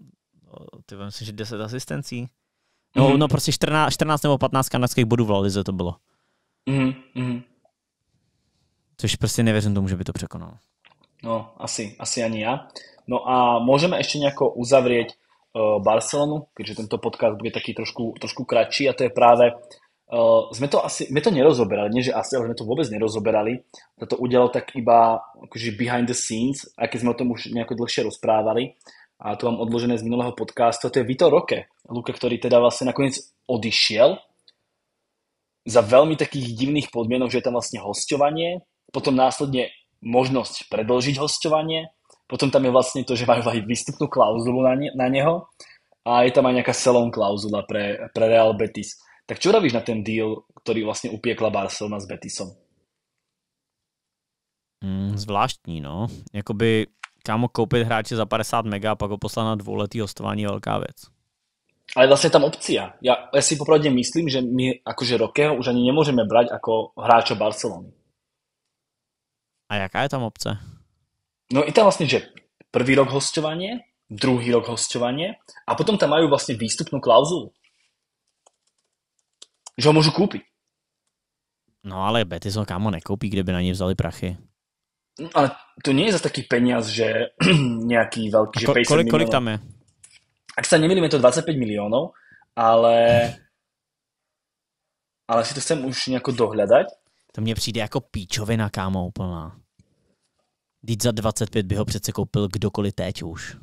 Ty myslím, že 10 asistencí. No, mm-hmm. no prostě 14, 14 nebo 15 kanadských bodů v La Lize to bylo. Mm-hmm. Což prostě nevěřím tomu, že by to překonalo. No, asi, asi ani ja. No a môžeme ešte nejako uzavrieť uh, Barcelonu, keďže tento podcast bude taký trošku, trošku kratší a to je práve uh, sme to asi, sme to nerozoberali, nie že asi, ale sme to vôbec nerozoberali. To udialo tak iba akože behind the scenes, aj keď sme o tom už nejako dlhšie rozprávali, a tu mám odložené z minulého podcastu, to je Vitor Roke, Luke, ktorý teda vlastne nakoniec odišiel za veľmi takých divných podmienok, že je tam vlastne hostovanie, potom následne možnosť predlžiť hostovanie, potom tam je vlastne to, že majú aj výstupnú klauzulu na, ne, na neho a je tam aj nejaká selon klauzula pre, pre Real Betis. Tak čo robíš na ten deal, ktorý vlastne upiekla Barcelona s Betisom? Mm, zvláštní, no. Jakoby, kámo, koupit hráče za 50 mega a pak ho poslat na dvouletý hostování je velká věc. Ale vlastne tam opcia. Ja, ja si popravde myslím, že my akože Rokeho už ani nemôžeme brať ako hráča Barcelony. A jaká je tam opce? No je tam vlastne, že prvý rok hostovanie, druhý rok hostovanie a potom tam majú vlastne výstupnú klauzulu. Že ho môžu kúpiť. No ale Betis ho kámo nekoupí, kde by na ně vzali prachy. No, ale to nie je zase taký peniaz, že <clears throat> nejaký veľký, ko, 50 kolik, kolik tam je? Ak sa nemýlim, je to 25 miliónov, ale ale si to chcem už nejako dohľadať. To mně přijde jako píčovina, kámo, úplná. Vždyť za 25 by ho přece koupil kdokoliv teď už.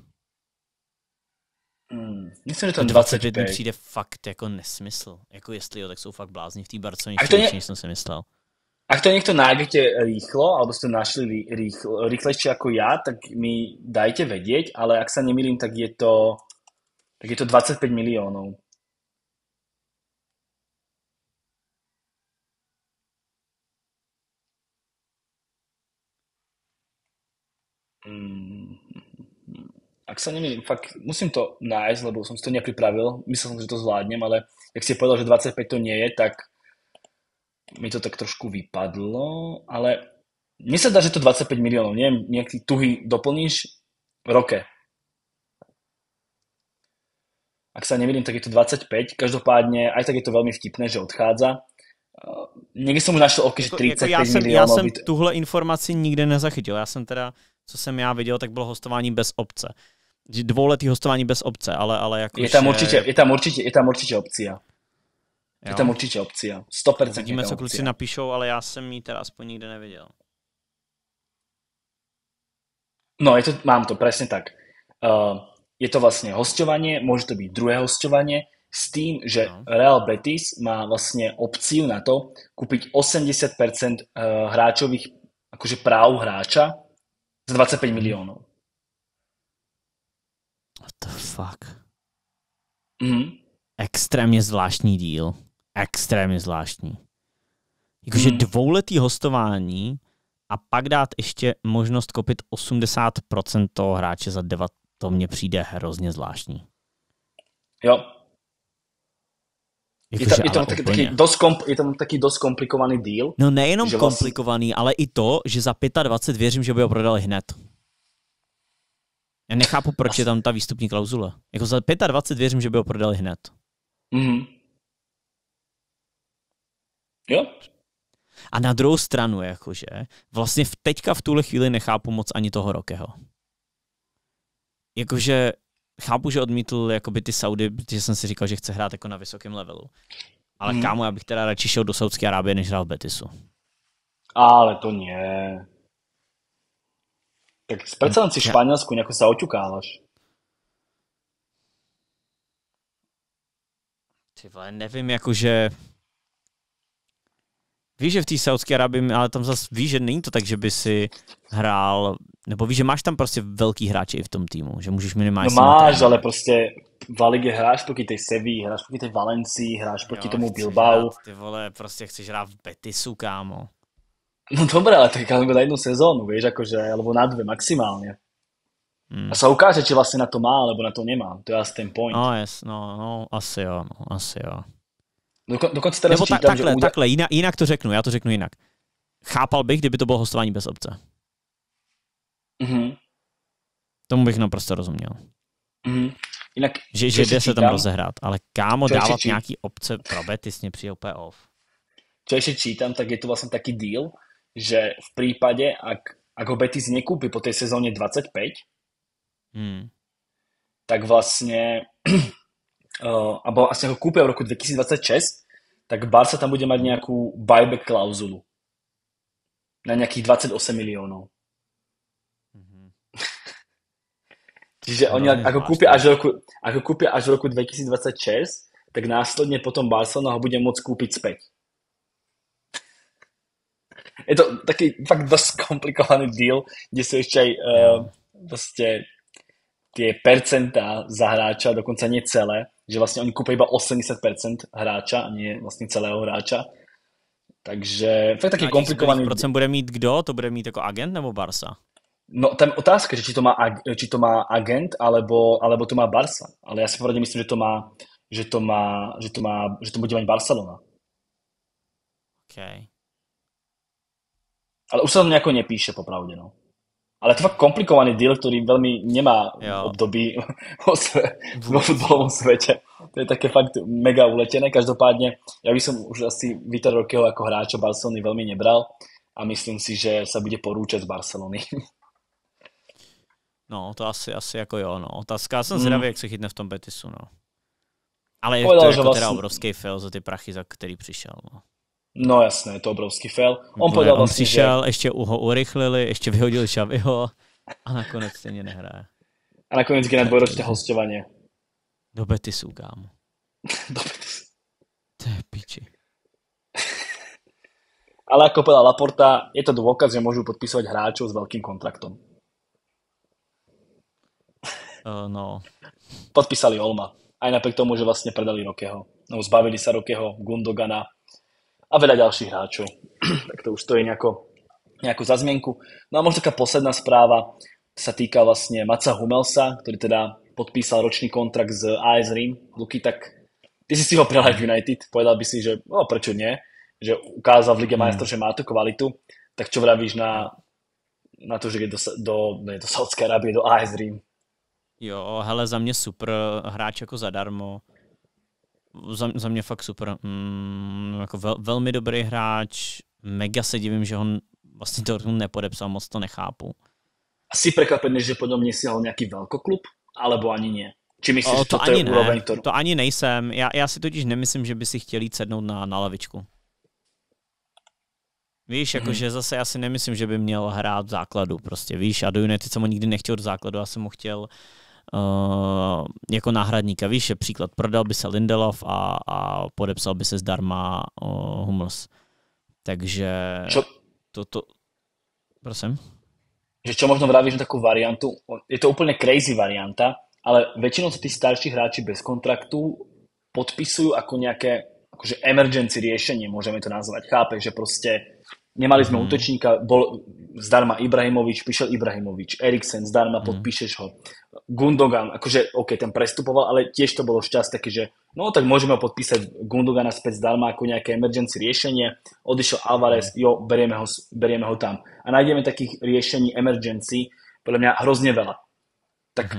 Hmm, myslím, že to je 25 25. mi přijde fakt jako nesmysl. Jako jestli jo, tak jsou fakt blázni v té Barceloně, A nie- než jsem si myslel. Ak to niekto nájdete rýchlo, alebo ste to našli rý- rýchlo, rýchlejšie ako ja, tak mi dajte vedieť, ale ak sa nemýlim, tak je to, tak je to 25 miliónov. Ak sa nemýlim, fakt musím to nájsť, lebo som si to nepripravil. Myslel som, že to zvládnem, ale jak si povedal, že 25 to nie je, tak mi to tak trošku vypadlo, ale mne sa dá, že to 25 miliónov. Neviem, nejaký tuhý doplníš? Roke. Ak sa nemýlim, tak je to 25. Každopádne, aj tak je to veľmi vtipné, že odchádza. Uh, Niekde som mu našiel OK, že Jako, jako 35 já, jsem, já jsem tuhle informaci nikde nezachytil. Já jsem teda, co jsem já viděl, tak bylo hostování bez obce. Dvouletý hostování bez obce, ale, ale jako Je tam že- určite, je tam určite, je tam určite opcia. Je jo. tam určite opcia. 100% Uvidíme, je tam co kluci napíšou, ale já jsem ji teda aspoň nikde neviděl. No, je to, mám to presne tak. Uh, je to vlastne hostovanie, môže to byť druhé hostovanie, s tým, že No. Real Betis má vlastne opciu na to kúpiť 80% uh, hráčových akože práv hráča za 25 miliónov. What the fuck? Mhm. Extrémně zvláštní díl. Extrémně zvláštní. Jakože Hmm. dvouletý hostování a pak dát ještě možnost kopit 80% toho hráče za 9, to mně přijde hrozně zvláštní. Jo, je, tam, je, tam taký dosť komp, je tam taký dosť komplikovaný deal. No nejenom vlastně- komplikovaný, ale i to, že za 25 věřím, že by ho prodali hned. Já nechápu, proč je tam ta výstupní klauzule. Jako za 25 věřím, že by ho prodali hned. Mhm. Jo, A na druhou stranu, jakože, vlastně teďka v tuhle chvíli nechápu moc ani toho Rokeho. Jakože chápu, že odmítl jakoby ty Saudy, protože jsem si říkal, že chce hrát jako na vysokém levelu. Ale hmm. kámo, já bych teda radši šel do Saudské Arábie, než hrál v Betisu. ale to nie. Tak predsa len si v Španielsku nejako sa oťukávaš. Ty vole, nevím, jakože... Víš, že v té Saudské Arabii, ale tam zase víš, že není to tak, že by si hrál, nebo víš, že máš tam prostě velký hráče i v tom týmu, že můžeš minimálně... No máš, ale proste v Lige hráš proti tej Seví, hráš proti tej Valencii, hráš proti Jo, tomu Bilbao. Hrát, ty vole, prostě chceš hrát v Betisu, kámo. No dobré, ale to je iba na jednu sezónu, vieš, akože, alebo na dve maximálne. Hmm. A sa ukáže, či vlastne na to má, alebo na to nemá. To je asi ten point. No, yes, no, no, asi jo, no, asi jo. Doko, dokonce teraz Nebo ta, takhle, že takhle, jinak, jinak to řeknu, já to řeknu jinak. Chápal bych, kdyby to bylo hostování bez obce. Mhm, Tomu bych naprosto rozuměl. mhm. Inak, Že, že jde se tam rozehrát. Ale kámo, si dávat čí- nějaký obce pro Betis mě přijde úplně off. čo ešte čítam, tak je tu vlastne taký deal, že v prípade, ak, ak ho Betis nekúpi po tej sezóne 25, Hmm. tak vlastne, uh, alebo asi ho kúpia v roku 2026, tak Barca tam bude mať nejakú buyback klauzulu na nejakých 28 miliónov. Mhm. Čiže oni Hrozně ako zvláštne. kúpia, až v roku, ako kúpia až v roku 2026, tak následne potom Barcelona ho bude môcť kúpiť späť. Je to taký fakt dosť komplikovaný deal, kde sú ešte aj uh, proste tie percentá za hráča, dokonca nie celé, že vlastne oni kúpia iba 80% hráča, a nie vlastne celého hráča. Takže fakt taký A komplikovaný... procent bude mít kdo? To bude mít jako agent nebo Barsa? No tam je otázka, že či to má, či to má agent, alebo, alebo to má Barsa. Ale ja si popravde myslím, že to má, že to má, že to má, že to bude mať Barcelona. Okay. Ale už sa tam nejako nepíše, popravde, no. Ale to je fakt komplikovaný deal, ktorý veľmi nemá Jo. období vo, sve, vo futbolovom svete. To je také fakt mega uletené. Každopádne, ja by som už asi Vitor Rokeho ako hráča Barcelony veľmi nebral a myslím si, že sa bude porúčať z Barcelony. No, to asi, asi jako jo, no. Otázka, já jsem Mm. zvědavý, jak se chytne v tom Betisu, no. Ale je to že jako teda vlastně- obrovský fail za ty prachy, za který přišel, no. No jasné, je to obrovský fail. On povedal on vlastne, že... přišel, ještě ho urychlili, ještě vyhodili Šaviho a nakonec stejně nehraje. A nakoniec ide na dvojročné hostovanie. Do Betisu, kámo. <laughs> Do Betisu. To je piči. <laughs> Ale ako povedal Laporta, je to dôkaz, že môžu podpisovať hráčov s veľkým kontraktom. Uh, no, Podpísali Olma. Aj napriek tomu, že vlastne predali Rokeho. No, zbavili sa Rokeho, Gundogana a veľa ďalších hráčov. <clears throat> tak to už stojí nejako, nejakú za zmienku. No a možno taká posledná správa sa týka vlastne Maca Humelsa, ktorý teda podpísal ročný kontrakt z AS Rím. Luky, tak ty si si ho prijal v United. Povedal by si, že no, prečo nie? Že ukázal v Lige majstrov, že má tú kvalitu. Tak čo vravíš na, na to, že je do, do, ne, do Saudské Arábie, do AS Rím? jo, hele, za mě super, hráč jako zadarmo. Za, za mě fakt super. Mm, jako vel, velmi dobrý hráč, mega se divím, že on vlastně Dortmund nepodepsal, moc to nechápu. A si prekvapený, že po ňom nesiahol nejaký veľkoklub? Alebo ani nie? Či myslíš, O, že to toto je ani úroveň, ne, ktorú... to ani nejsem. Já, já si totiž nemyslím, že by si chtěl jít sednout na, na lavičku. Víš, Mhm. jakože zase já si nemyslím, že by měl hrát v základu prostě, víš, a do United jsem ho nikdy nechtěl do základu, já jsem ho chtěl uh, jako náhradníka, víš, je příklad, prodal by se Lindelof a, a podepsal by se zdarma uh, Hummels. Takže Čo, to, to, prosím. že čo možno vravíš na takú variantu? Je to úplne crazy varianta, ale väčšinou sa tí starší hráči bez kontraktu podpisujú ako nejaké akože emergency riešenie, môžeme to nazvať. Chápeš, že proste nemali sme Mhm. útočníka, bol zdarma Ibrahimovič, prišiel Ibrahimovič, Eriksen, zdarma Mhm. podpíšeš ho. Gundogan, akože OK, ten prestupoval, ale tiež to bolo šťast také, že no tak môžeme ho podpísať Gundogana späť zdarma ako nejaké emergency riešenie. Odišiel Alvarez, jo, berieme ho, berieme ho tam. A nájdeme takých riešení emergency, podľa mňa hrozne veľa. Tak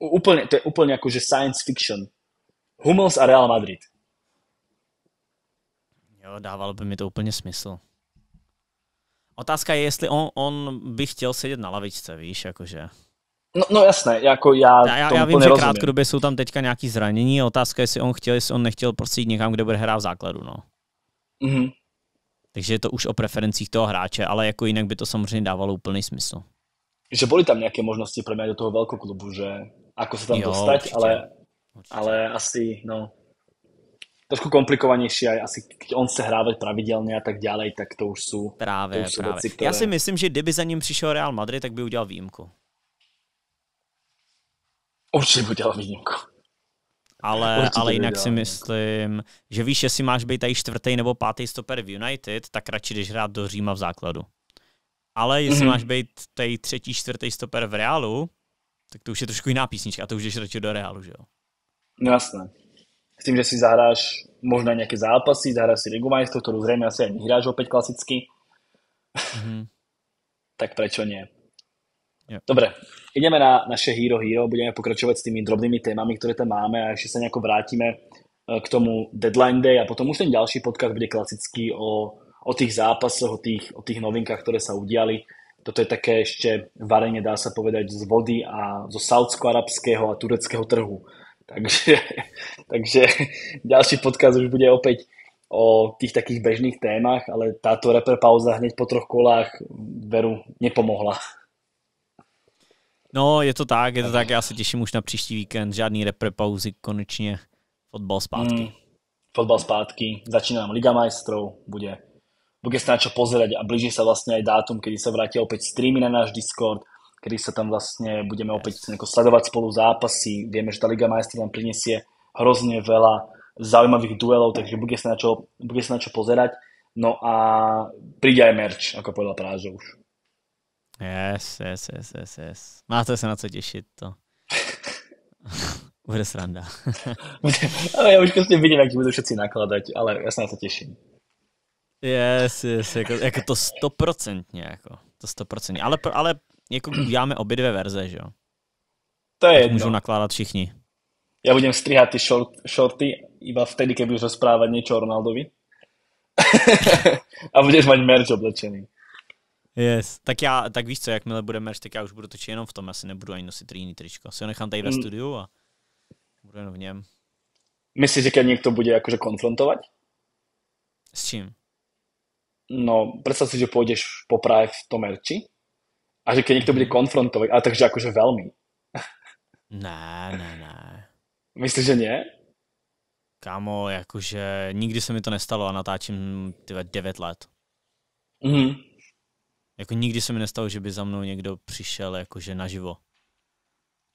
u- úplne, to je úplne akože science fiction. Hummels a Real Madrid. Jo, dávalo by mi to úplně smysl. Otázka je, jestli on, on by chtěl sedět na lavičce, víš, jakože. No, no jasné, jako já, Já, já, já vím, že krátkodobě jsou tam teďka nějaký zranění otázka je, jestli on chtěl, jestli on nechtěl prostě jít někam, kde bude hrát v základu, no. Mhm. Takže je to už o preferencích toho hráče, ale jako jinak by to samozřejmě dávalo úplný smysl. Že boli tam nejaké možnosti pre mňa do toho veľkoklubu, že ako sa tam Jo, dostať, určite. ale, Určitě. ale asi, no, trošku komplikovanejšie aj asi, keď on chce hrávať pravidelne a tak ďalej, tak to už sú, Právě, to už sú právě. veci, Já ktoré... si myslím, že kdyby za ním přišel Real Madrid, tak by udělal výjimku. Určite bude ale výnimku. Ale, Určitě ale by jinak udělal si výjimku. myslím, že víš, jestli máš být tady čtvrtý nebo pátý stoper v United, tak radši jdeš hrát do Říma v základu. Ale jestli Mhm. máš být tady třetí, čtvrtý stoper v Reálu, tak to už je trošku jiná písnička a to už jdeš radši do Reálu, že jo? No jasné. S tým, že si zahráš možno nejaké zápasy, zahráš si Ligu majstrov, ktorú zrejme asi aj nehráš opäť klasicky, Mhm. <laughs> tak prečo nie? Jo. Dobre, ideme na naše Hero Hero, budeme pokračovať s tými drobnými témami, ktoré tam máme a ešte sa nejako vrátime e, k tomu Deadline Day a potom už ten ďalší podcast bude klasický o, o tých zápasoch, o tých, o tých novinkách, ktoré sa udiali. Toto je také ešte varenie, dá sa povedať, z vody a zo saudsko-arabského a tureckého trhu. Takže, <laughs> takže ďalší podcast už bude opäť o tých takých bežných témach, ale táto rapper pauza hneď po troch kolách veru nepomohla. No, je to tak, je to tak, já se těším už na příští víkend, žádný repre pauzy, konečně fotbal zpátky. Mm, fotbal zpátky, začíná nám Liga majstrov, bude, bude sa na čo pozerať a blíži sa vlastne aj dátum, kedy sa vrátia opäť streamy na náš Discord, kedy sa tam vlastne budeme opäť sledovať spolu zápasy. Vieme, že tá Liga majstrov nám prinesie hrozne veľa zaujímavých duelov, takže bude sa na čo, bude sa na čo pozerať. No a príde aj merch, ako povedal Prážo už. Yes, yes, yes, yes, yes. Máte se na co těšit, to. <laughs> Bude sranda. <laughs> ale já už prostě vidím, jak budou všetci nakladat, ale já se na to těším. Yes, yes, jako, jako to stoprocentně, jako, to stoprocentně. Ale, ale jako děláme obě dvě verze, že jo? To je jedno. Můžou nakládat všichni. Já budem stříhat ty short, shorty iba vtedy, keď budeš rozprávať niečo o Ronaldovi. <laughs> a budeš mať merch oblečený. Yes. Tak já, tak víš co, jakmile bude merch, tak já už budu točit jenom v tom, asi nebudu ani nosit jiný tričko. Si ho nechám tady ve mm. studiu a budu jenom v něm. Myslíš, že někdo bude jakože konfrontovat? S čím? No, představ si, že půjdeš po Prahe v tom merči a že keď někdo bude mhm. konfrontovat, ale takže jakože velmi. ne, ne, ne. Myslíš, že ne? Kámo, jakože nikdy se mi to nestalo a natáčím tyve 9 let. Mhm. Jako nikdy se mi nestalo, že by za mnou někdo přišel jakože naživo.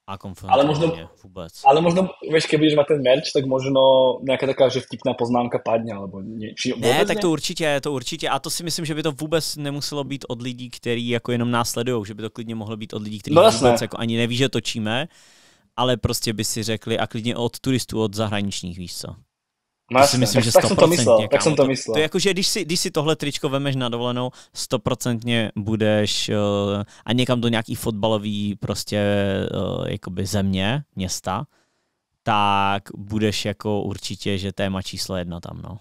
A ale možno, vůbec. Ale možno, víš, když budeš mít ten merch, tak možno nějaká taková, že vtipná poznámka padne, alebo nie, či ne, tak to určitě, to určitě. A to si myslím, že by to vůbec nemuselo být od lidí, kteří jako jenom následují, že by to klidně mohlo být od lidí, kteří no, vůbec jako ani neví, že točíme, ale prostě by si řekli a klidně od turistů, od zahraničních, víš co. Jasně, si myslím, tak, že tak jsem to myslel, kámo, tak jsem to myslel. To, to je jako, že když si, když si tohle tričko vemeš na dovolenou, stoprocentně budeš uh, a někam do nějaký fotbalový prostě uh, jakoby země, města, tak budeš jako určitě, že téma číslo jedna tam, no.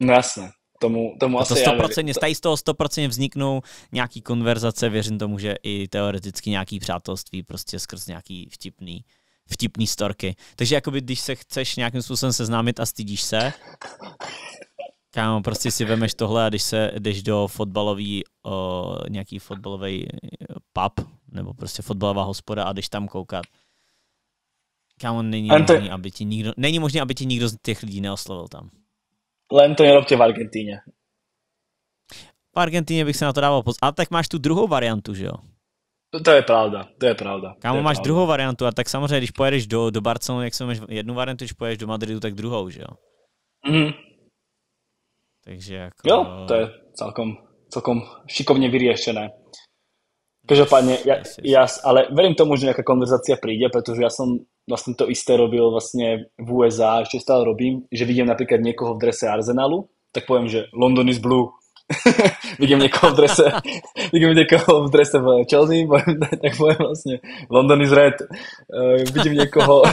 No jasně, tomu, tomu asi to 100%, já Tady z toho 100% vzniknou nějaký konverzace, věřím tomu, že i teoreticky nějaký přátelství prostě skrz nějaký vtipný vtipný storky. Takže jakoby, když se chceš nějakým způsobem seznámit a stydíš se, kámo, prostě si vemeš tohle a když se jdeš do fotbalový, o, nějaký fotbalový pub, nebo prostě fotbalová hospoda a jdeš tam koukat. Kámo, není to... možný, aby ti nikdo, není možné, aby ti nikdo z těch lidí neoslovil tam. Len to nerobte v Argentíně. V Argentíně bych se na to dával pozor. A tak máš tu druhou variantu, že jo? To, to je pravda, to je pravda. Kámo, máš pravda. druhou variantu a tak samozřejmě, když pojedeš do, do Barcelony, jak se máš jednu variantu, když pojedeš do Madridu, tak druhou, že jo? Mhm. Takže jako... Jo, to je celkom, celkom šikovně vyriešené. Každopádně, ja, ja, ale verím tomu, že nejaká konverzácia príde, pretože ja som vlastne to isté robil vlastne v USA, ešte stále robím, že vidím napríklad niekoho v drese Arsenalu, tak poviem, že London is blue, <laughs> vidím někoho v drese, <laughs> vidím někoho v drese v Chelsea, <laughs> tak poviem vlastně London is red. Uh, vidím někoho,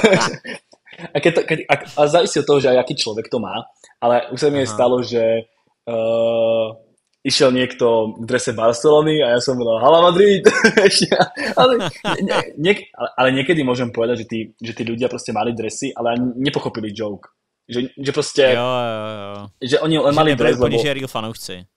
a, keď to, keď, a, a závisí od toho, že aj aký človek to má, ale už sa mi stalo, že uh, išiel niekto v drese Barcelony a ja som povedal Hala Madrid. ale, nie, ale niekedy môžem povedať, že tí, že tí ľudia proste mali dresy, ale nepochopili joke. Že, že proste... Jo, jo, jo. Že oni len mali dres, lebo... Že fanoušci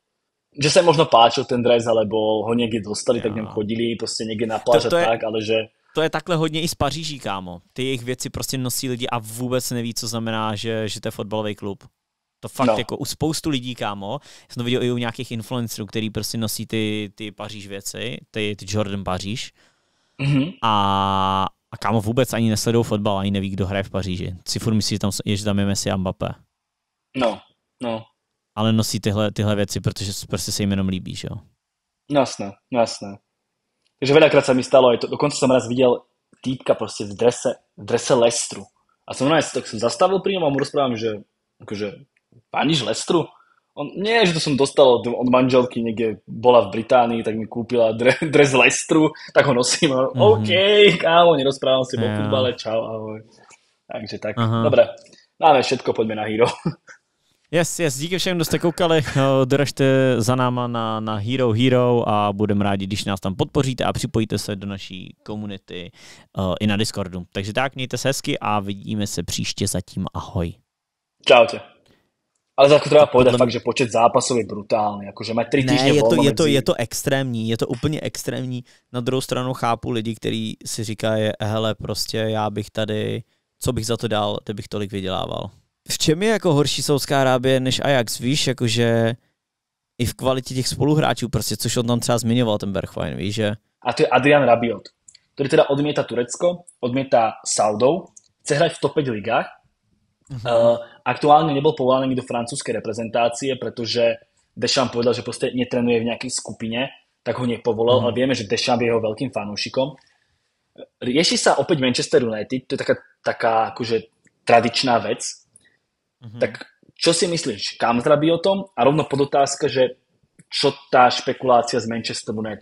že sa možno páčil ten dres, alebo ho někde dostali, jo. tak něm chodili, prostě někde na pláž to, to je, tak, ale že... To je takhle hodně i z Paříží, kámo. Ty jejich věci prostě nosí lidi a vůbec neví, co znamená, že, že to je fotbalový klub. To fakt no. jako u spoustu lidí, kámo. Jsem to viděl i u nějakých influencerů, který prostě nosí ty, ty Paříž věci, ty, ty Jordan Paříž. Mm-hmm. A, a kámo vůbec ani nesledují fotbal, ani neví, kdo hraje v Paříži. Si furt myslí, že tam, je, že tam je Messi a Mbappé. No, no ale nosí tyhle, tyhle věci, protože prostě se jim jenom líbí, že jo? Jasné, jasné. Takže veľakrát sa mi stalo, aj to, dokonca som raz videl týpka prostě v drese, v drese Lestru. A som aj tak som zastavil pri ňom a mu rozprávam, že akože, paníš Lestru? On, nie, že to som dostal od, od manželky, niekde bola v Británii, tak mi kúpila dre, <laughs> dres Lestru, tak ho nosím. A, mm-hmm. OK, kámo, nerozprávam si yeah. o futbale, čau, ahoj. Takže tak, Aha. dobre. Máme všetko, poďme na Hero. Yes, yes, díky všem, kdo jste koukali, eh, držte za náma na, na Hero Hero a budeme rádi, když nás tam podpoříte a připojíte se do naší komunity uh, i na Discordu. Takže tak, mějte se hezky a vidíme se příště zatím. Ahoj. Čau tě. Ale ako treba povedať fakt, že počet zápasov je brutální, jakože má tři ne, je to, je to, je to extrémní, je to úplně extrémní. Na druhou stranu chápu lidi, kteří si říkají, hele, prostě já bych tady, co bych za to dal, to bych tolik vydělával. V čem je jako horší Saudská Arábie než Ajax? Víš, jakože i v kvalitě těch spoluhráčů, prostě, což on tam třeba zmiňoval, ten Berchwein, víš, že? A to je Adrian Rabiot, který teda odmieta Turecko, odmieta Saudou, chce hrať v top 5 ligách. Uh-huh. Uh, aktuálne nebol povolaný do francúzskej reprezentácie, pretože Deschamps povedal, že proste netrenuje v nejakej skupine, tak ho nepovolal, uh-huh. ale vieme, že Deschamps je jeho veľkým fanúšikom. Rieši sa opäť Manchester United, to je taká, taká akože tradičná vec. Uh-huh. Tak čo si myslíš, kam zrabí o tom? A rovno podotázka, že čo tá špekulácia z Manchesteru United